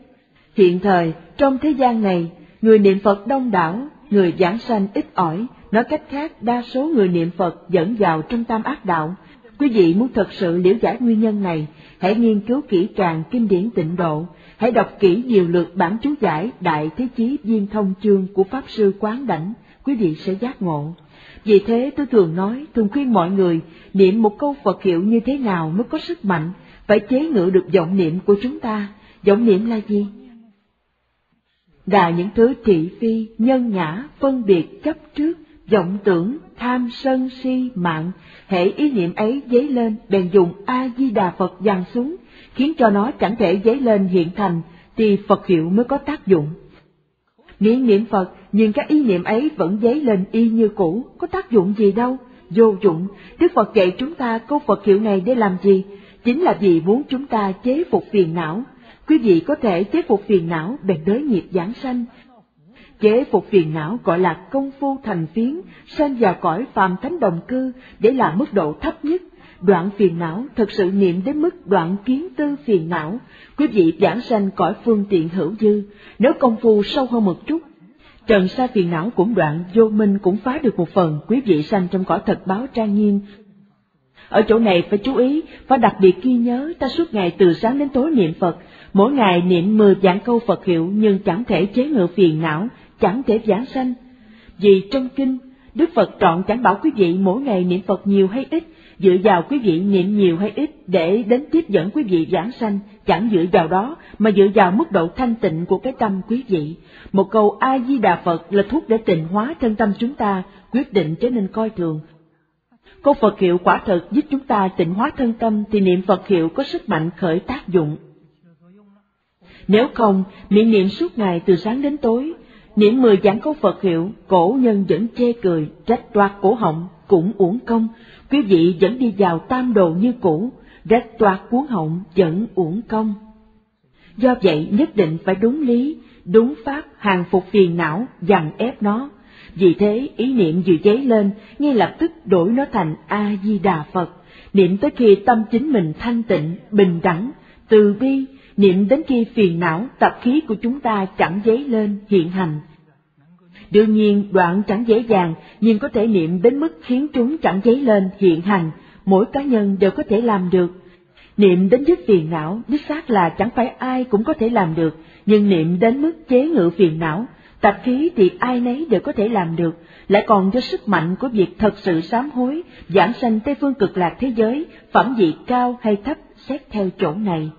Hiện thời, trong thế gian này, người niệm Phật đông đảo, người giảng sanh ít ỏi, nói cách khác đa số người niệm Phật dẫn vào trong tam ác đạo. Quý vị muốn thật sự liễu giải nguyên nhân này, hãy nghiên cứu kỹ càng kinh điển tịnh độ, hãy đọc kỹ nhiều lượt bản chú giải Đại Thế Chí Viên Thông Chương của Pháp Sư Quán Đảnh, quý vị sẽ giác ngộ. Vì thế tôi thường nói, thường khuyên mọi người niệm một câu Phật hiệu như thế nào mới có sức mạnh, phải chế ngự được vọng niệm của chúng ta. vọng niệm là gì? Là những thứ thị phi, nhân nhã, phân biệt, chấp trước, vọng tưởng, tham sân si mạng, hệ ý niệm ấy dấy lên, bèn dùng A-di-đà Phật giằng xuống, khiến cho nó chẳng thể dấy lên hiện thành, thì Phật hiệu mới có tác dụng. Miệng niệm Phật, nhưng các ý niệm ấy vẫn dấy lên y như cũ, có tác dụng gì đâu, vô dụng. Đức Phật dạy chúng ta câu Phật hiệu này để làm gì? Chính là vì muốn chúng ta chế phục phiền não. Quý vị có thể chế phục phiền não bằng đới nghiệp giảng sanh. Chế phục phiền não gọi là công phu thành phiến, sanh vào cõi phàm thánh đồng cư để là mức độ thấp nhất, đoạn phiền não thật sự niệm đến mức đoạn kiến tư phiền não, quý vị giảng sanh cõi phương tiện hữu dư, nếu công phu sâu hơn một chút, trần sa phiền não cũng đoạn, vô minh cũng phá được một phần, quý vị sanh trong cõi thật báo trang nhiên. Ở chỗ này phải chú ý, phải đặc biệt ghi nhớ ta suốt ngày từ sáng đến tối niệm Phật, mỗi ngày niệm mười vạn câu Phật hiệu nhưng chẳng thể chế ngự phiền não, chẳng thể giảng sanh. Vì trong kinh, Đức Phật trọn chẳng bảo quý vị mỗi ngày niệm Phật nhiều hay ít, dựa vào quý vị niệm nhiều hay ít để đến tiếp dẫn quý vị giảng sanh, chẳng dựa vào đó mà dựa vào mức độ thanh tịnh của cái tâm quý vị. Một câu A Di Đà Phật là thuốc để tịnh hóa thân tâm chúng ta, quyết định trở nên coi thường. Câu Phật hiệu quả thật giúp chúng ta tịnh hóa thân tâm thì niệm Phật hiệu có sức mạnh khởi tác dụng. Nếu không, miệng niệm suốt ngày từ sáng đến tối, niệm mười giảng câu Phật hiệu, cổ nhân vẫn chê cười, trách toát cổ họng, cũng uổng công, quý vị vẫn đi vào tam đồ như cũ, rách toát cuốn họng vẫn uổng công. Do vậy nhất định phải đúng lý, đúng pháp hàng phục phiền não, dằn ép nó. Vì thế ý niệm vừa dấy lên, ngay lập tức đổi nó thành A-di-đà Phật, niệm tới khi tâm chính mình thanh tịnh, bình đẳng, từ bi, niệm đến khi phiền não, tập khí của chúng ta chẳng dấy lên, hiện hành, Đương nhiên đoạn chẳng dễ dàng, nhưng có thể niệm đến mức khiến chúng chẳng dấy lên hiện hành, mỗi cá nhân đều có thể làm được. Niệm đến dứt phiền não, đích xác là chẳng phải ai cũng có thể làm được, nhưng niệm đến mức chế ngự phiền não, tạp khí thì ai nấy đều có thể làm được, lại còn do sức mạnh của việc thật sự sám hối, giảng sanh Tây phương cực lạc thế giới, phẩm vị cao hay thấp xét theo chỗ này.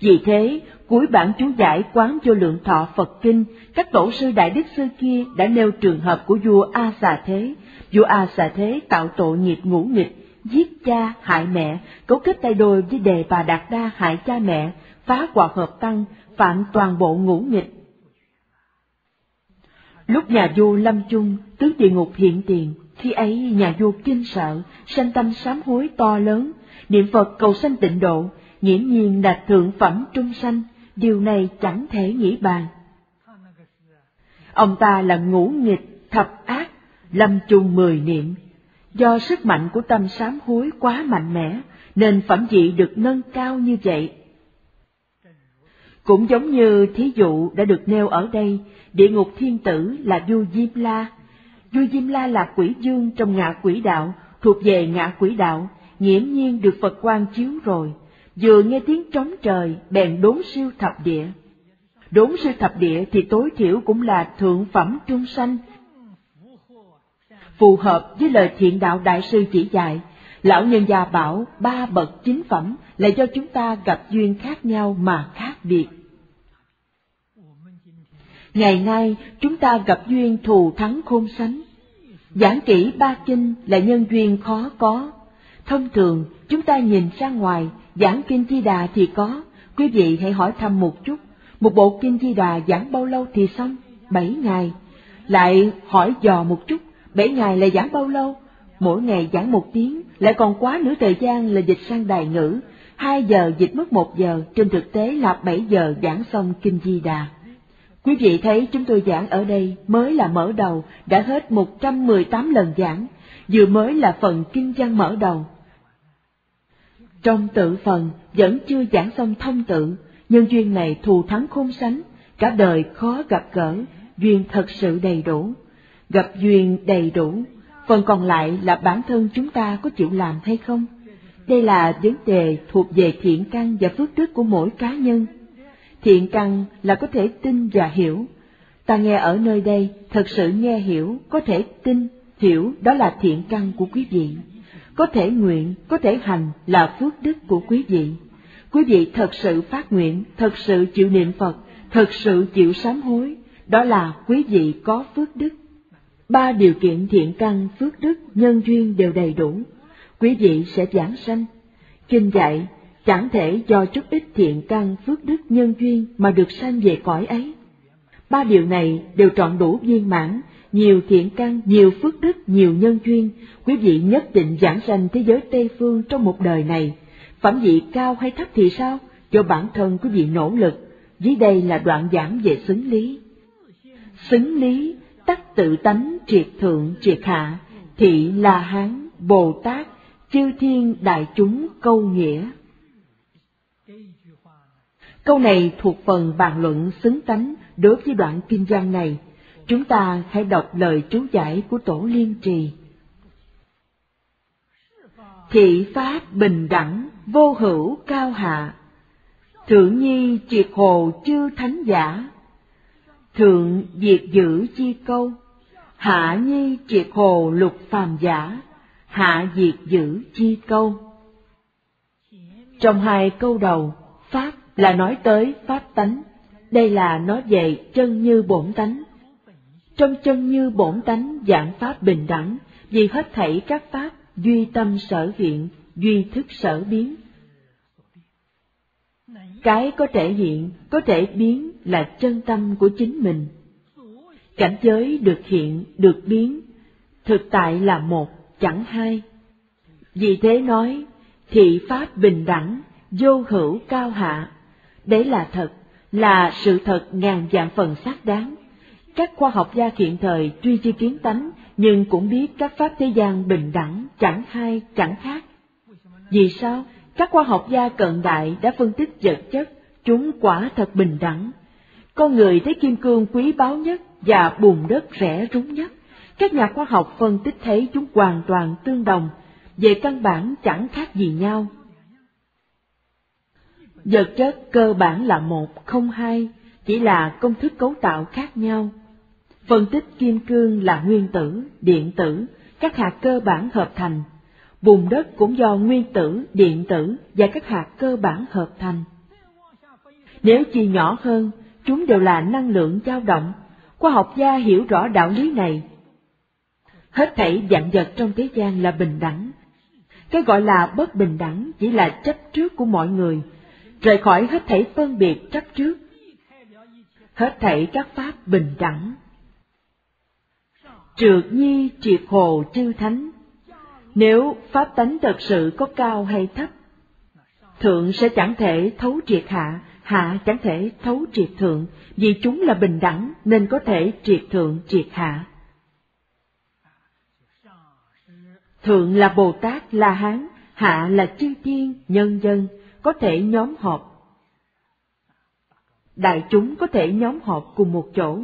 Vì thế, cuối bản chú giải quán vô lượng thọ Phật Kinh, các tổ sư Đại Đức xưa kia đã nêu trường hợp của vua A Xà Thế. Vua A Xà Thế tạo tội nghiệp ngũ nghịch, giết cha, hại mẹ, cấu kết tay đôi với đề bà Đạt Đa hại cha mẹ, phá quả hợp tăng, phạm toàn bộ ngũ nghịch. Lúc nhà vua lâm chung, tứ địa ngục hiện tiền, khi ấy nhà vua kinh sợ, sanh tâm sám hối to lớn, niệm Phật cầu sanh tịnh độ, nghiễm nhiên đạt thượng phẩm trung sanh, điều này chẳng thể nghĩ bàn. Ông ta là ngũ nghịch, thập ác, lâm chung mười niệm. Do sức mạnh của tâm sám hối quá mạnh mẽ, nên phẩm vị được nâng cao như vậy. Cũng giống như thí dụ đã được nêu ở đây, địa ngục thiên tử là du Diêm La. du Diêm La là quỷ dương trong ngạ quỷ đạo, thuộc về ngạ quỷ đạo, nghiễm nhiên được Phật quan chiếu rồi vừa nghe tiếng trống trời bèn đốn siêu thập địa. Đốn siêu thập địa thì tối thiểu cũng là thượng phẩm trung sanh. Phù hợp với lời thiện đạo đại sư chỉ dạy, lão nhân gia bảo ba bậc chính phẩm là do chúng ta gặp duyên khác nhau mà khác biệt. Ngày nay chúng ta gặp duyên thù thắng khôn sánh. Giảng kỹ ba kinh là nhân duyên khó có. Thông thường chúng ta nhìn ra ngoài giảng kinh Di Đà thì có, quý vị hãy hỏi thăm một chút, một bộ kinh Di Đà giảng bao lâu thì xong? Bảy ngày. Lại hỏi dò một chút, bảy ngày là giảng bao lâu? Mỗi ngày giảng một tiếng, lại còn quá nửa thời gian là dịch sang đài ngữ, hai giờ dịch mất một giờ, trên thực tế là bảy giờ giảng xong kinh Di Đà. Quý vị thấy chúng tôi giảng ở đây mới là mở đầu, đã hết 118 lần giảng, vừa mới là phần kinh văn mở đầu, trong tự phần vẫn chưa giảng xong thông tự, nhân duyên này thù thắng khôn sánh, cả đời khó gặp gỡ, duyên thật sự đầy đủ. Gặp duyên đầy đủ, phần còn lại là bản thân chúng ta có chịu làm hay không? Đây là vấn đề thuộc về thiện căn và phước đức của mỗi cá nhân. Thiện căn là có thể tin và hiểu. Ta nghe ở nơi đây, thật sự nghe hiểu, có thể tin, hiểu, đó là thiện căn của quý vị có thể nguyện, có thể hành là phước đức của quý vị. Quý vị thật sự phát nguyện, thật sự chịu niệm Phật, thật sự chịu sám hối, đó là quý vị có phước đức. Ba điều kiện thiện căn, phước đức, nhân duyên đều đầy đủ, quý vị sẽ giảng sanh. Kinh dạy, chẳng thể do chút ít thiện căn, phước đức, nhân duyên mà được sanh về cõi ấy. Ba điều này đều trọn đủ viên mãn, nhiều thiện căn, nhiều phước đức, nhiều nhân duyên, quý vị nhất định giảng sanh thế giới Tây Phương trong một đời này. Phẩm vị cao hay thấp thì sao? Cho bản thân quý vị nỗ lực. Dưới đây là đoạn giảng về xứng lý. Xứng lý, tắc tự tánh triệt thượng triệt hạ, thị la hán, Bồ Tát, chư thiên đại chúng câu nghĩa. Câu này thuộc phần bàn luận xứng tánh đối với đoạn kinh văn này Chúng ta hãy đọc lời chú giải của Tổ Liên Trì. Thị pháp bình đẳng, vô hữu cao hạ, Thượng nhi triệt hồ chư thánh giả, Thượng diệt giữ chi câu, Hạ nhi triệt hồ lục phàm giả, Hạ diệt giữ chi câu. Trong hai câu đầu, Pháp là nói tới Pháp tánh, đây là nói về chân như bổn tánh, trong chân như bổn tánh dạng pháp bình đẳng, vì hết thảy các pháp duy tâm sở hiện, duy thức sở biến. Cái có thể hiện, có thể biến là chân tâm của chính mình. Cảnh giới được hiện, được biến, thực tại là một, chẳng hai. Vì thế nói, thị pháp bình đẳng, vô hữu cao hạ. Đấy là thật, là sự thật ngàn dạng phần xác đáng. Các khoa học gia hiện thời tuy chi kiến tánh, nhưng cũng biết các pháp thế gian bình đẳng, chẳng hai, chẳng khác. Vì sao? Các khoa học gia cận đại đã phân tích vật chất, chúng quả thật bình đẳng. Con người thấy kim cương quý báu nhất và bùn đất rẻ rúng nhất. Các nhà khoa học phân tích thấy chúng hoàn toàn tương đồng, về căn bản chẳng khác gì nhau. Vật chất cơ bản là một, không hai, chỉ là công thức cấu tạo khác nhau. Phân tích kim cương là nguyên tử, điện tử, các hạt cơ bản hợp thành. Bùn đất cũng do nguyên tử, điện tử và các hạt cơ bản hợp thành. Nếu chia nhỏ hơn, chúng đều là năng lượng dao động. Khoa học gia hiểu rõ đạo lý này. Hết thảy dạng vật trong thế gian là bình đẳng. Cái gọi là bất bình đẳng chỉ là chấp trước của mọi người, rời khỏi hết thảy phân biệt chấp trước. Hết thảy các pháp bình đẳng. Trượt nhi triệt hồ chư thánh. Nếu pháp tánh thật sự có cao hay thấp, thượng sẽ chẳng thể thấu triệt hạ, hạ chẳng thể thấu triệt thượng, vì chúng là bình đẳng nên có thể triệt thượng triệt hạ. Thượng là Bồ Tát La Hán, hạ là chư thiên, nhân dân, có thể nhóm họp. Đại chúng có thể nhóm họp cùng một chỗ.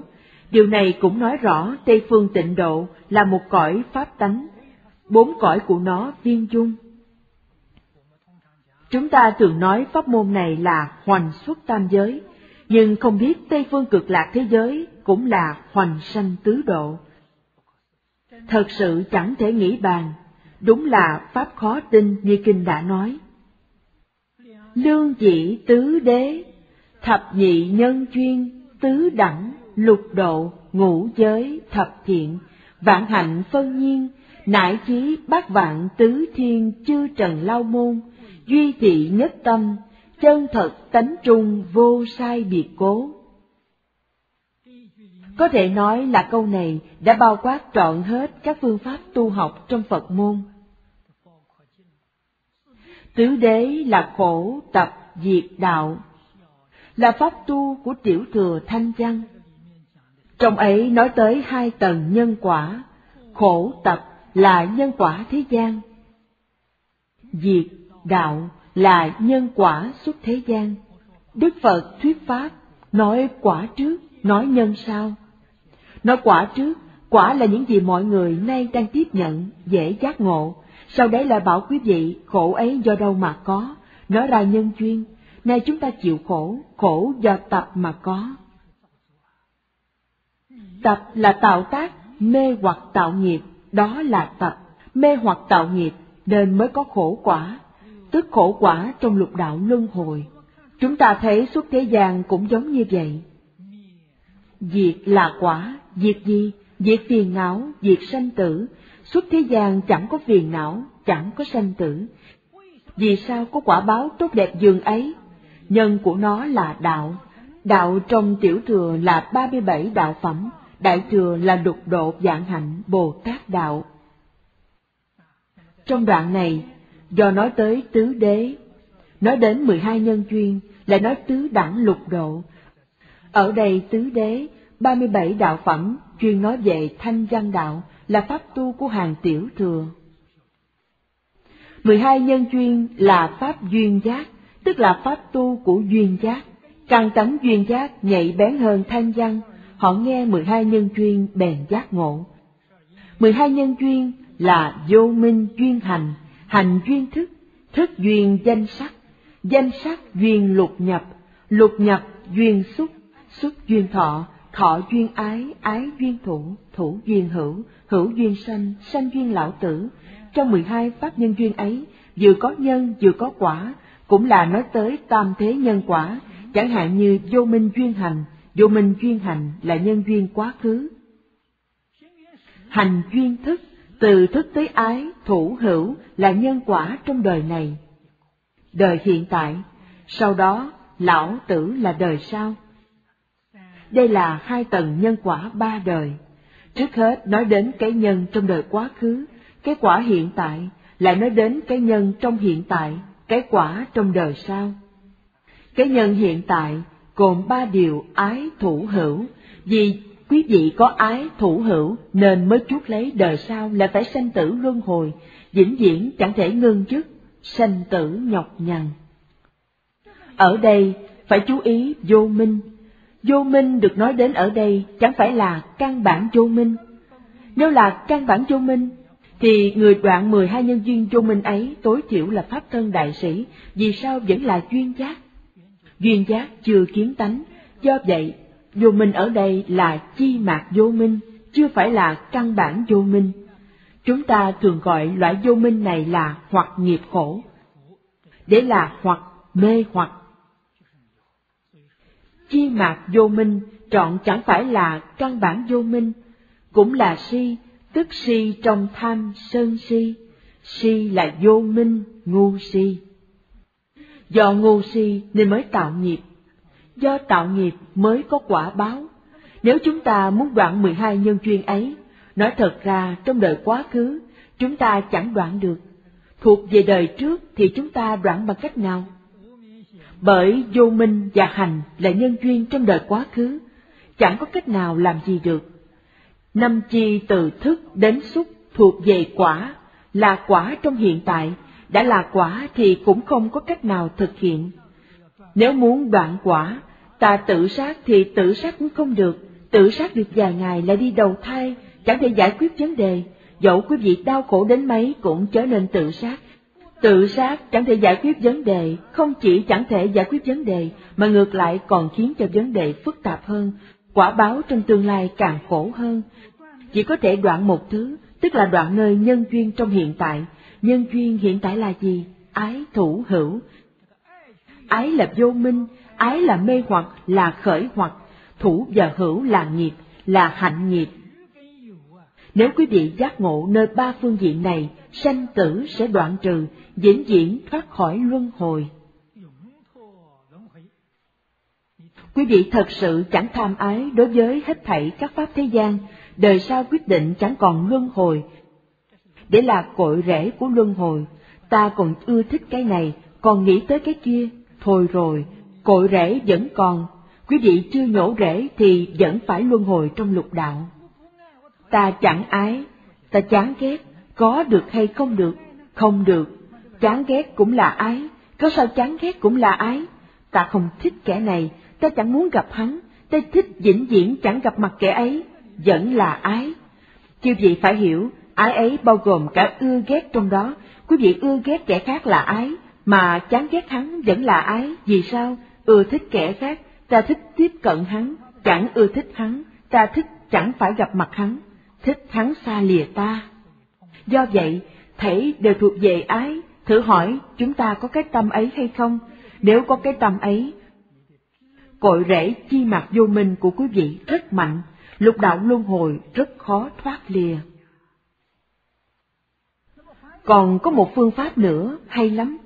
Điều này cũng nói rõ Tây Phương tịnh độ là một cõi pháp tánh, bốn cõi của nó viên dung. Chúng ta thường nói pháp môn này là hoành xuất tam giới, nhưng không biết Tây Phương cực lạc thế giới cũng là hoành sanh tứ độ. Thật sự chẳng thể nghĩ bàn, đúng là pháp khó tin như Kinh đã nói. Lương dị tứ đế, thập nhị nhân chuyên, tứ đẳng, lục độ, ngũ giới, thập thiện, vạn hạnh phân nhiên, nải chí bát vạn tứ thiên chư trần lao môn, duy thị nhất tâm, chân thật tánh trung vô sai biệt cố. Có thể nói là câu này đã bao quát trọn hết các phương pháp tu học trong Phật môn. Tứ đế là khổ tập diệt đạo, là pháp tu của tiểu thừa thanh văn. Trong ấy nói tới hai tầng nhân quả, khổ tập là nhân quả thế gian. Diệt đạo là nhân quả xuất thế gian. Đức Phật thuyết pháp, nói quả trước, nói nhân sau. Nói quả trước, quả là những gì mọi người nay đang tiếp nhận, dễ giác ngộ. Sau đấy là bảo quý vị, khổ ấy do đâu mà có, nói ra nhân duyên, nay chúng ta chịu khổ, khổ do tập mà có. Tập là tạo tác, mê hoặc tạo nghiệp, đó là tập, mê hoặc tạo nghiệp, nên mới có khổ quả, tức khổ quả trong lục đạo luân hồi. Chúng ta thấy suốt thế gian cũng giống như vậy. Diệt là quả, diệt gì? Diệt phiền não, diệt sanh tử. Suốt thế gian chẳng có phiền não, chẳng có sanh tử. Vì sao có quả báo tốt đẹp dường ấy? Nhân của nó là đạo. Đạo trong tiểu thừa là 37 đạo phẩm, đại thừa là lục độ dạng hạnh Bồ Tát đạo. Trong đoạn này, do nói tới tứ đế, nói đến 12 nhân duyên, lại nói tứ đẳng lục độ. Ở đây tứ đế, 37 đạo phẩm chuyên nói về thanh văn đạo là pháp tu của hàng tiểu thừa. 12 nhân duyên là pháp duyên giác, tức là pháp tu của duyên giác. Càng tánh duyên giác nhạy bén hơn thanh văn, họ nghe 12 nhân duyên bèn giác ngộ. 12 nhân duyên là vô minh duyên hành, hành duyên thức, thức duyên danh sắc, danh sắc duyên lục nhập, lục nhập duyên xúc, xúc duyên thọ, thọ duyên ái, ái duyên thủ, thủ duyên hữu, hữu duyên sanh, sanh duyên lão tử. Trong 12 pháp nhân duyên ấy, vừa có nhân vừa có quả, cũng là nói tới tam thế nhân quả, chẳng hạn như vô minh duyên hành, vô minh duyên hành là nhân duyên quá khứ. Hành duyên thức, từ thức tới ái, thủ hữu là nhân quả trong đời này. Đời hiện tại, sau đó lão tử là đời sau. Đây là hai tầng nhân quả ba đời. Trước hết nói đến cái nhân trong đời quá khứ, cái quả hiện tại, lại nói đến cái nhân trong hiện tại, cái quả trong đời sau. Cái nhân hiện tại gồm ba điều ái thủ hữu, vì quý vị có ái thủ hữu nên mới chuốc lấy đời sau là phải sanh tử luân hồi, vĩnh viễn chẳng thể ngưng dứt, sanh tử nhọc nhằn. Ở đây phải chú ý vô minh. Vô minh được nói đến ở đây chẳng phải là căn bản vô minh. Nếu là căn bản vô minh, thì người đoạn 12 nhân duyên vô minh ấy tối thiểu là pháp thân đại sĩ, vì sao vẫn là chuyên giác? Duyên giác chưa kiến tánh, do vậy vô minh ở đây là chi mạc vô minh, chưa phải là căn bản vô minh. Chúng ta thường gọi loại vô minh này là hoặc nghiệp khổ, để là hoặc mê hoặc. Chi mạc vô minh trọn chẳng phải là căn bản vô minh, cũng là si, tức si trong tham sân si, si là vô minh, ngu si. Do ngu si nên mới tạo nghiệp, do tạo nghiệp mới có quả báo. Nếu chúng ta muốn đoạn 12 nhân duyên ấy, nói thật ra trong đời quá khứ, chúng ta chẳng đoạn được. Thuộc về đời trước thì chúng ta đoạn bằng cách nào? Bởi vô minh và hành là nhân duyên trong đời quá khứ, chẳng có cách nào làm gì được. Năm chi từ thức đến xúc thuộc về quả, là quả trong hiện tại, đã là quả thì cũng không có cách nào thực hiện. Nếu muốn đoạn quả, ta tự sát thì tự sát cũng không được, tự sát được vài ngày lại đi đầu thai, chẳng thể giải quyết vấn đề, dẫu quý vị đau khổ đến mấy cũng trở nên tự sát. Tự sát chẳng thể giải quyết vấn đề, không chỉ chẳng thể giải quyết vấn đề, mà ngược lại còn khiến cho vấn đề phức tạp hơn, quả báo trong tương lai càng khổ hơn. Chỉ có thể đoạn một thứ, tức là đoạn nơi nhân duyên trong hiện tại. Nhân duyên hiện tại là gì? Ái thủ hữu. Ái là vô minh, ái là mê hoặc, là khởi hoặc, thủ và hữu là nghiệp, là hạnh nghiệp. Nếu quý vị giác ngộ nơi ba phương diện này, sanh tử sẽ đoạn trừ, vĩnh viễn thoát khỏi luân hồi. Quý vị thật sự chẳng tham ái đối với hết thảy các pháp thế gian, đời sau quyết định chẳng còn luân hồi. Để là cội rễ của luân hồi, ta còn ưa thích cái này, còn nghĩ tới cái kia, thôi rồi, cội rễ vẫn còn, quý vị chưa nhổ rễ thì vẫn phải luân hồi trong lục đạo. Ta chẳng ái, ta chán ghét, có được hay không được, không được, chán ghét cũng là ái, có sao chán ghét cũng là ái, ta không thích kẻ này, ta chẳng muốn gặp hắn, ta thích vĩnh viễn chẳng gặp mặt kẻ ấy, vẫn là ái. Chư vị phải hiểu, ái ấy bao gồm cả ưa ghét trong đó, quý vị ưa ghét kẻ khác là ái, mà chán ghét hắn vẫn là ái, vì sao? Ưa thích kẻ khác, ta thích tiếp cận hắn, chẳng ưa thích hắn, ta thích chẳng phải gặp mặt hắn, thích hắn xa lìa ta. Do vậy, thể đều thuộc về ái, thử hỏi chúng ta có cái tâm ấy hay không? Nếu có cái tâm ấy, cội rễ chi mặt vô minh của quý vị rất mạnh, lục đạo luân hồi rất khó thoát lìa. Còn có một phương pháp nữa hay lắm,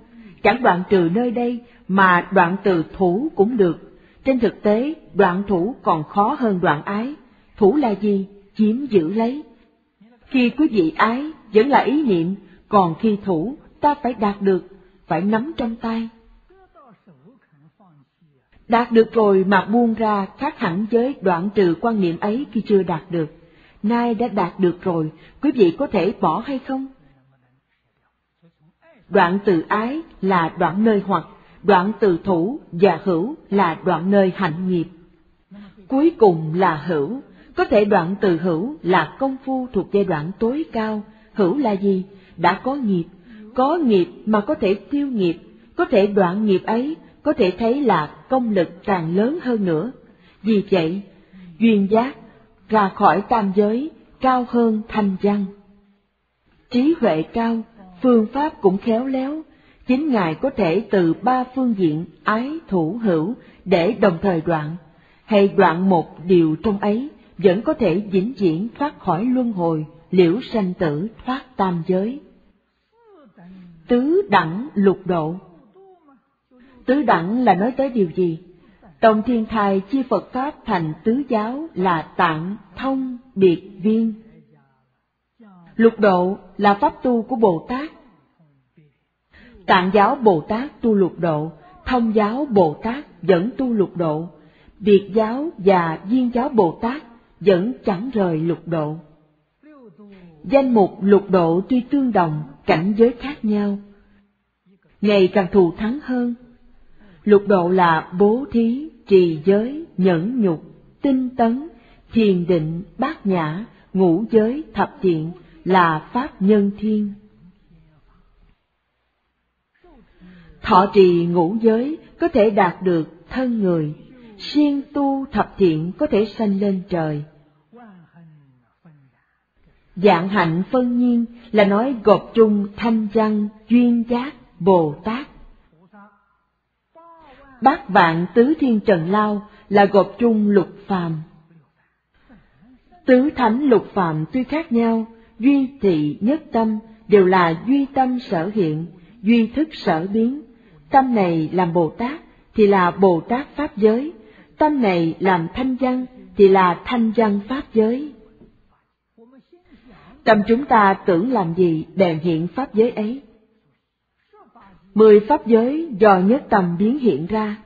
chẳng đoạn trừ nơi đây mà đoạn từ thủ cũng được. Trên thực tế, đoạn thủ còn khó hơn đoạn ái. Thủ là gì? Chiếm giữ lấy. Khi quý vị ái vẫn là ý niệm, còn khi thủ ta phải đạt được, phải nắm trong tay. Đạt được rồi mà buông ra khác hẳn với đoạn trừ quan niệm ấy khi chưa đạt được. Nay đã đạt được rồi, quý vị có thể bỏ hay không? Đoạn từ ái là đoạn nơi hoặc, đoạn từ thủ và hữu là đoạn nơi hạnh nghiệp. Cuối cùng là hữu, có thể đoạn từ hữu là công phu thuộc giai đoạn tối cao, hữu là gì? Đã có nghiệp, có nghiệp mà có thể tiêu nghiệp, có thể đoạn nghiệp ấy, có thể thấy là công lực càng lớn hơn nữa. Vì vậy, duyên giác ra khỏi tam giới cao hơn thanh văn. Trí huệ cao, phương pháp cũng khéo léo, chính Ngài có thể từ ba phương diện ái thủ hữu để đồng thời đoạn, hay đoạn một điều trong ấy vẫn có thể vĩnh viễn thoát khỏi luân hồi, liễu sanh tử thoát tam giới. Tứ đẳng lục độ Tứ đẳng là nói tới điều gì? Tổng thiên thai chia Phật Pháp thành tứ giáo là tạng, thông, biệt, viên. Lục độ là pháp tu của Bồ Tát. Tạng giáo Bồ Tát tu lục độ, thông giáo Bồ Tát vẫn tu lục độ, biệt giáo và viên giáo Bồ Tát vẫn chẳng rời lục độ. Danh mục lục độ tuy tương đồng, cảnh giới khác nhau, ngày càng thù thắng hơn. Lục độ là bố thí, trì giới, nhẫn nhục, tinh tấn, thiền định, bát nhã, ngũ giới, thập thiện là pháp nhân thiên. Thọ trì ngũ giới có thể đạt được thân người, siêng tu thập thiện có thể sanh lên trời. Dạng hạnh phân nhiên là nói gộp chung thanh văn, duyên giác, Bồ Tát. Bát vạn tứ thiên trần lao là gộp chung lục phàm. Tứ thánh lục phàm tuy khác nhau, duy thị nhất tâm đều là duy tâm sở hiện, duy thức sở biến. Tâm này làm Bồ Tát thì là Bồ Tát Pháp giới, tâm này làm thanh văn thì là thanh văn Pháp giới. Tâm chúng ta tưởng làm gì bèn hiện Pháp giới ấy. Mười Pháp giới do nhất tâm biến hiện ra,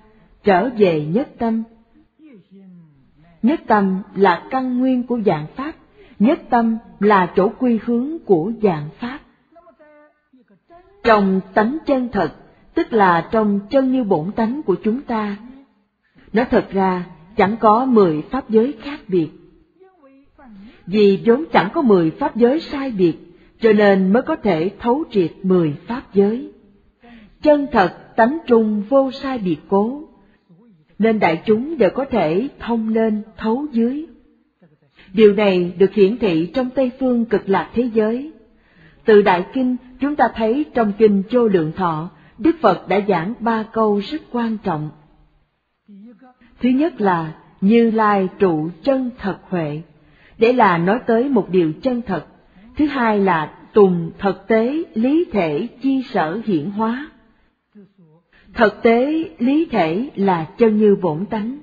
trở về nhất tâm. Nhất tâm là căn nguyên của dạng Pháp, nhất tâm là chỗ quy hướng của dạng Pháp. Trong tánh chân thật, tức là trong chân như bổn tánh của chúng ta, nó thật ra chẳng có mười pháp giới khác biệt. Vì vốn chẳng có mười pháp giới sai biệt, cho nên mới có thể thấu triệt mười pháp giới. Chân thật tánh trung vô sai biệt cố, nên đại chúng đều có thể thông lên thấu dưới. Điều này được hiển thị trong Tây Phương cực lạc thế giới. Từ Đại Kinh, chúng ta thấy trong Kinh Chô Lượng Thọ, Đức Phật đã giảng ba câu rất quan trọng. Thứ nhất là Như Lai trụ chân thật huệ, để là nói tới một điều chân thật. Thứ hai là tùng thực tế lý thể chi sở hiển hóa. Thực tế lý thể là chân như bổn tánh.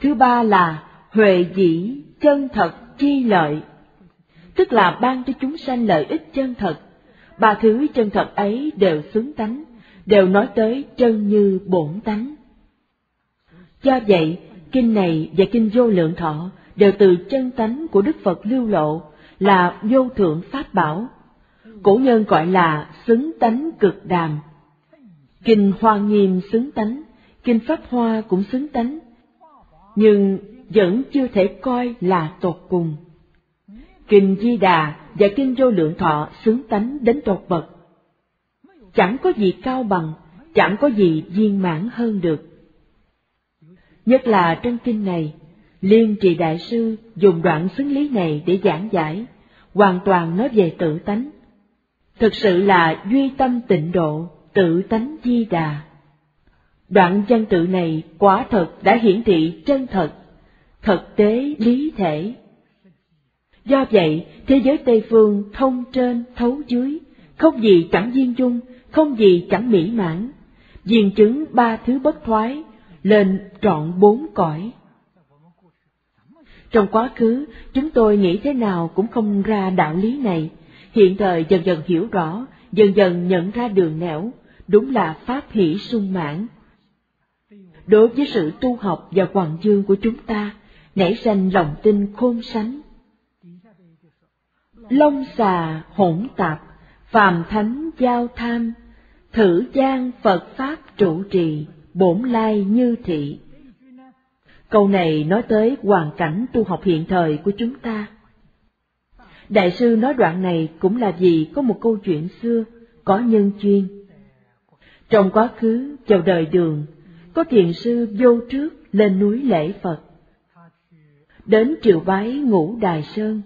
Thứ ba là huệ dĩ chân thật chi lợi, tức là ban cho chúng sanh lợi ích chân thật. Ba thứ chân thật ấy đều xứng tánh, đều nói tới chân như bổn tánh. Do vậy, kinh này và kinh vô lượng thọ đều từ chân tánh của Đức Phật lưu lộ là vô thượng pháp bảo. Cổ nhân gọi là xứng tánh cực đàm. Kinh Hoa Nghiêm xứng tánh, kinh Pháp Hoa cũng xứng tánh, nhưng vẫn chưa thể coi là tột cùng. Kinh Di Đà và Kinh Vô Lượng Thọ xứng tánh đến tột bậc. Chẳng có gì cao bằng, chẳng có gì viên mãn hơn được. Nhất là trong kinh này, Liên Trì Đại Sư dùng đoạn xứng lý này để giảng giải, hoàn toàn nói về tự tánh. Thực sự là duy tâm tịnh độ, tự tánh di đà. Đoạn văn tự này quả thật đã hiển thị chân thật, thực tế lý thể. Do vậy, thế giới Tây Phương thông trên thấu dưới, không gì chẳng viên dung, không gì chẳng mỹ mãn, Diện chứng ba thứ bất thoái, lên trọn bốn cõi. Trong quá khứ, chúng tôi nghĩ thế nào cũng không ra đạo lý này, hiện thời dần dần hiểu rõ, dần dần nhận ra đường nẻo, đúng là pháp hỷ sung mãn. Đối với sự tu học và hoàng dương của chúng ta, nảy sanh lòng tin khôn sánh. Long xà hỗn tạp, phàm thánh giao tham, thử gian Phật Pháp trụ trì, bổn lai như thị. Câu này nói tới hoàn cảnh tu học hiện thời của chúng ta. Đại sư nói đoạn này cũng là vì có một câu chuyện xưa, có nhân chuyên. Trong quá khứ, vào đời đường, có thiền sư vô trước lên núi lễ Phật. Đến triều bái ngũ đài sơn.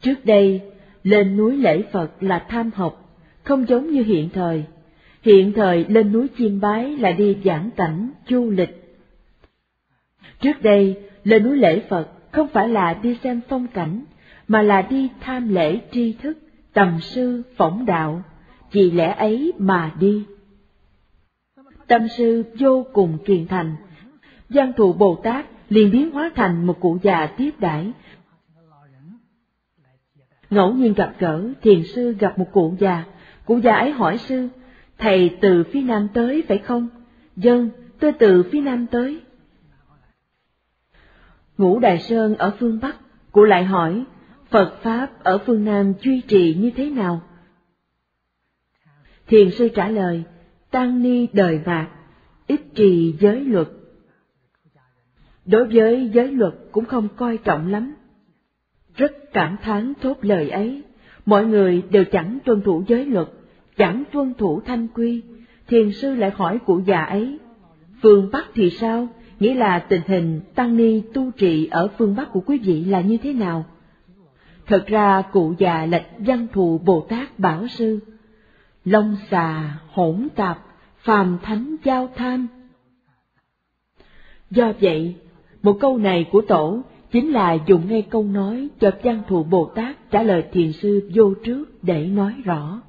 Trước đây, lên núi lễ Phật là tham học, không giống như hiện thời. Hiện thời lên núi chiêm bái là đi giảng cảnh, du lịch. Trước đây, lên núi lễ Phật không phải là đi xem phong cảnh, mà là đi tham lễ tri thức, tầm sư, phỏng đạo, vì lẽ ấy mà đi. Tâm sư vô cùng kiền thành, Giang thù Bồ Tát liền biến hóa thành một cụ già tiếp đãi. Ngẫu nhiên gặp gỡ, thiền sư gặp một cụ già, cụ già ấy hỏi sư, thầy từ phía nam tới phải không? Dân, tôi từ phía nam tới. Ngũ Đại Sơn ở phương Bắc, cụ lại hỏi, Phật Pháp ở phương Nam duy trì như thế nào? Thiền sư trả lời, Tăng Ni đời mạt, ít trì giới luật. Đối với giới luật cũng không coi trọng lắm. Rất cảm thán thốt lời ấy, mọi người đều chẳng tuân thủ giới luật, chẳng tuân thủ thanh quy, thiền sư lại hỏi cụ già ấy, phương Bắc thì sao? Nghĩa là tình hình tăng ni tu trị ở phương Bắc của quý vị là như thế nào? Thật ra cụ già là văn thù Bồ Tát Bảo Sư, Long xà, hỗn tạp, phàm thánh giao tham. Do vậy, một câu này của Tổ chính là dùng ngay câu nói cho văn thù Bồ Tát trả lời thiền sư vô trước để nói rõ.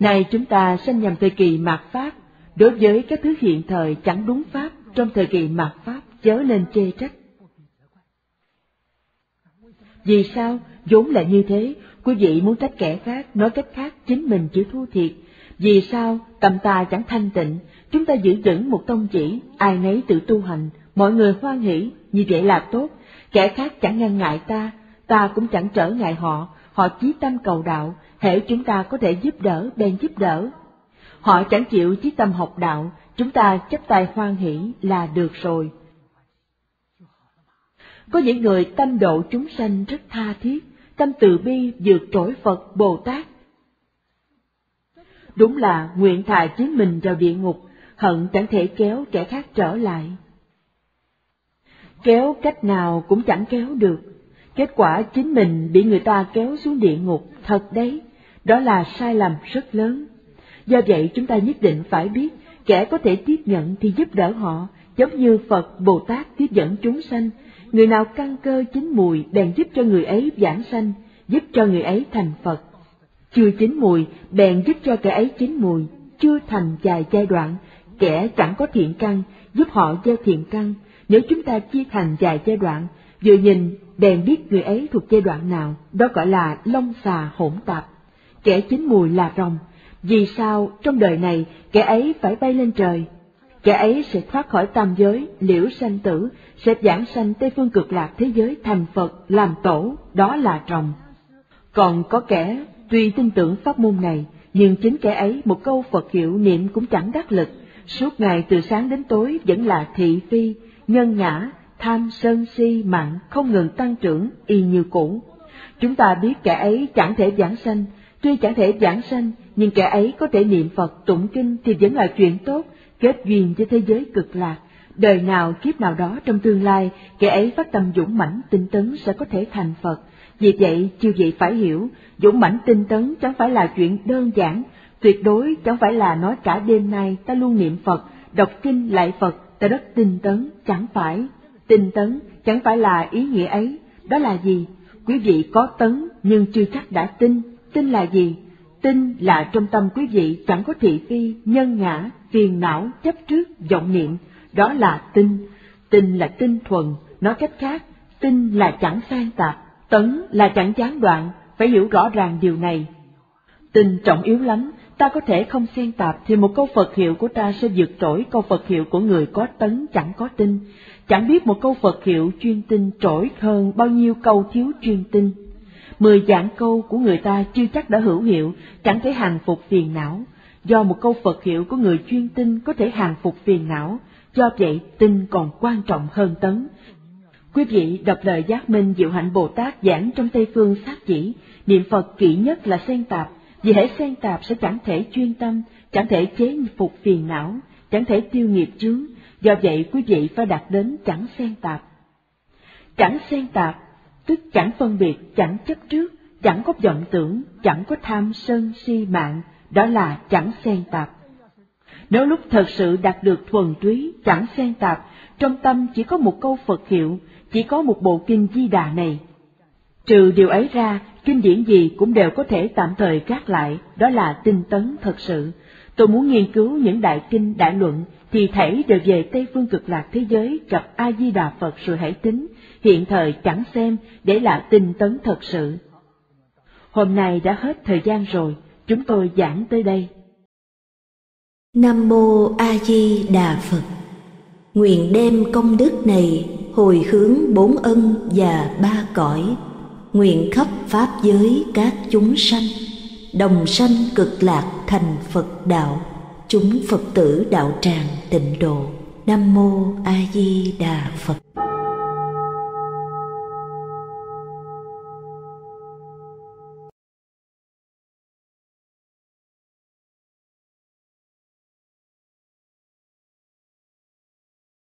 Này chúng ta sinh nhằm thời kỳ mạt Pháp, đối với các thứ hiện thời chẳng đúng Pháp trong thời kỳ mạt Pháp chớ nên chê trách. Vì sao? vốn là như thế, quý vị muốn trách kẻ khác, nói cách khác chính mình chịu thua thiệt. Vì sao tâm ta chẳng thanh tịnh, chúng ta giữ vững một tông chỉ, ai nấy tự tu hành, mọi người hoan hỷ, như vậy là tốt, kẻ khác chẳng ngăn ngại ta, ta cũng chẳng trở ngại họ, họ chí tâm cầu đạo, hễ chúng ta có thể giúp đỡ bèn giúp đỡ. Họ chẳng chịu chí tâm học đạo, chúng ta chấp tay hoan hỷ là được rồi. Có những người tâm độ chúng sanh rất tha thiết, tâm từ bi vượt trội Phật Bồ Tát. Đúng là nguyện thà chính mình vào địa ngục, hận chẳng thể kéo kẻ khác trở lại. Kéo cách nào cũng chẳng kéo được, kết quả chính mình bị người ta kéo xuống địa ngục, thật đấy, đó là sai lầm rất lớn. Do vậy chúng ta nhất định phải biết, kẻ có thể tiếp nhận thì giúp đỡ họ, giống như Phật Bồ Tát tiếp dẫn chúng sanh, người nào căn cơ chín mùi bèn giúp cho người ấy giảng sanh, giúp cho người ấy thành Phật. Chưa chín mùi bèn giúp cho kẻ ấy chín mùi, chưa thành dài giai đoạn, kẻ chẳng có thiện căn, giúp họ gieo thiện căn. Nếu chúng ta chia thành dài giai đoạn, vừa nhìn bèn biết người ấy thuộc giai đoạn nào, đó gọi là long xà hỗn tạp. Kẻ chín mùi là rồng, vì sao trong đời này kẻ ấy phải bay lên trời, kẻ ấy sẽ thoát khỏi tam giới, liễu sanh tử, sẽ giảng sanh Tây phương cực lạc thế giới thành Phật, làm tổ, đó là rồng. Còn có kẻ tuy tin tưởng pháp môn này, nhưng chính kẻ ấy một câu Phật hiệu niệm cũng chẳng đắc lực, suốt ngày từ sáng đến tối vẫn là thị phi, nhân ngã, tham sân si mạng không ngừng tăng trưởng y như cũ. Chúng ta biết kẻ ấy chẳng thể giảng sanh, tuy chẳng thể giảng sanh, nhưng kẻ ấy có thể niệm Phật tụng kinh thì vẫn là chuyện tốt, kết duyên với thế giới cực lạc. Đời nào kiếp nào đó trong tương lai, kẻ ấy phát tâm dũng mãnh tinh tấn sẽ có thể thành Phật. Vì vậy, chư vị phải hiểu, dũng mãnh tinh tấn chẳng phải là chuyện đơn giản, tuyệt đối chẳng phải là nói cả đêm nay ta luôn niệm Phật, đọc kinh lại Phật, ta rất tinh tấn, chẳng phải. Tinh tấn chẳng phải là ý nghĩa ấy, đó là gì? Quý vị có tấn nhưng chưa chắc đã tin, tin là gì? Tin là trong tâm quý vị chẳng có thị phi, nhân ngã, phiền não, chấp trước, vọng niệm, đó là tin. Tin là tinh thuần, nói cách khác, tin là chẳng sang tạp, tấn là chẳng gián đoạn, phải hiểu rõ ràng điều này. Tin trọng yếu lắm, ta có thể không xen tạp thì một câu Phật hiệu của ta sẽ vượt trội câu Phật hiệu của người có tấn chẳng có tin. Chẳng biết một câu Phật hiệu chuyên tin trỗi hơn bao nhiêu câu thiếu chuyên tin mười dạng câu của người ta chưa chắc đã hữu hiệu, chẳng thể hàng phục phiền não. Do một câu Phật hiệu của người chuyên tin có thể hàng phục phiền não, do vậy tin còn quan trọng hơn tấn. Quý vị đọc lời giác minh diệu hạnh Bồ Tát giảng trong Tây Phương sát chỉ, niệm Phật kỹ nhất là xen tạp, vì hễ xen tạp sẽ chẳng thể chuyên tâm, chẳng thể chế phục phiền não, chẳng thể tiêu nghiệp chướng, do vậy quý vị phải đạt đến chẳng xen tạp. Chẳng xen tạp tức chẳng phân biệt, chẳng chấp trước, chẳng có vọng tưởng, chẳng có tham sân si mạng, đó là chẳng xen tạp. Nếu lúc thật sự đạt được thuần túy, chẳng xen tạp, trong tâm chỉ có một câu Phật hiệu, chỉ có một bộ kinh di đà này. Trừ điều ấy ra, kinh điển gì cũng đều có thể tạm thời gác lại, đó là tinh tấn thật sự. Tôi muốn nghiên cứu những đại kinh, đại luận, thì thảy đều về Tây Phương cực lạc thế giới gặp A-di-đà Phật rồi hãy tính, hiện thời chẳng xem để là tinh tấn thật sự. Hôm nay đã hết thời gian rồi, chúng tôi giảng tới đây. Nam Mô A Di Đà Phật Nguyện đem công đức này hồi hướng bốn ân và ba cõi, nguyện khắp Pháp giới các chúng sanh, đồng sanh cực lạc thành Phật đạo, chúng Phật tử đạo tràng tịnh độ. Nam Mô A Di Đà Phật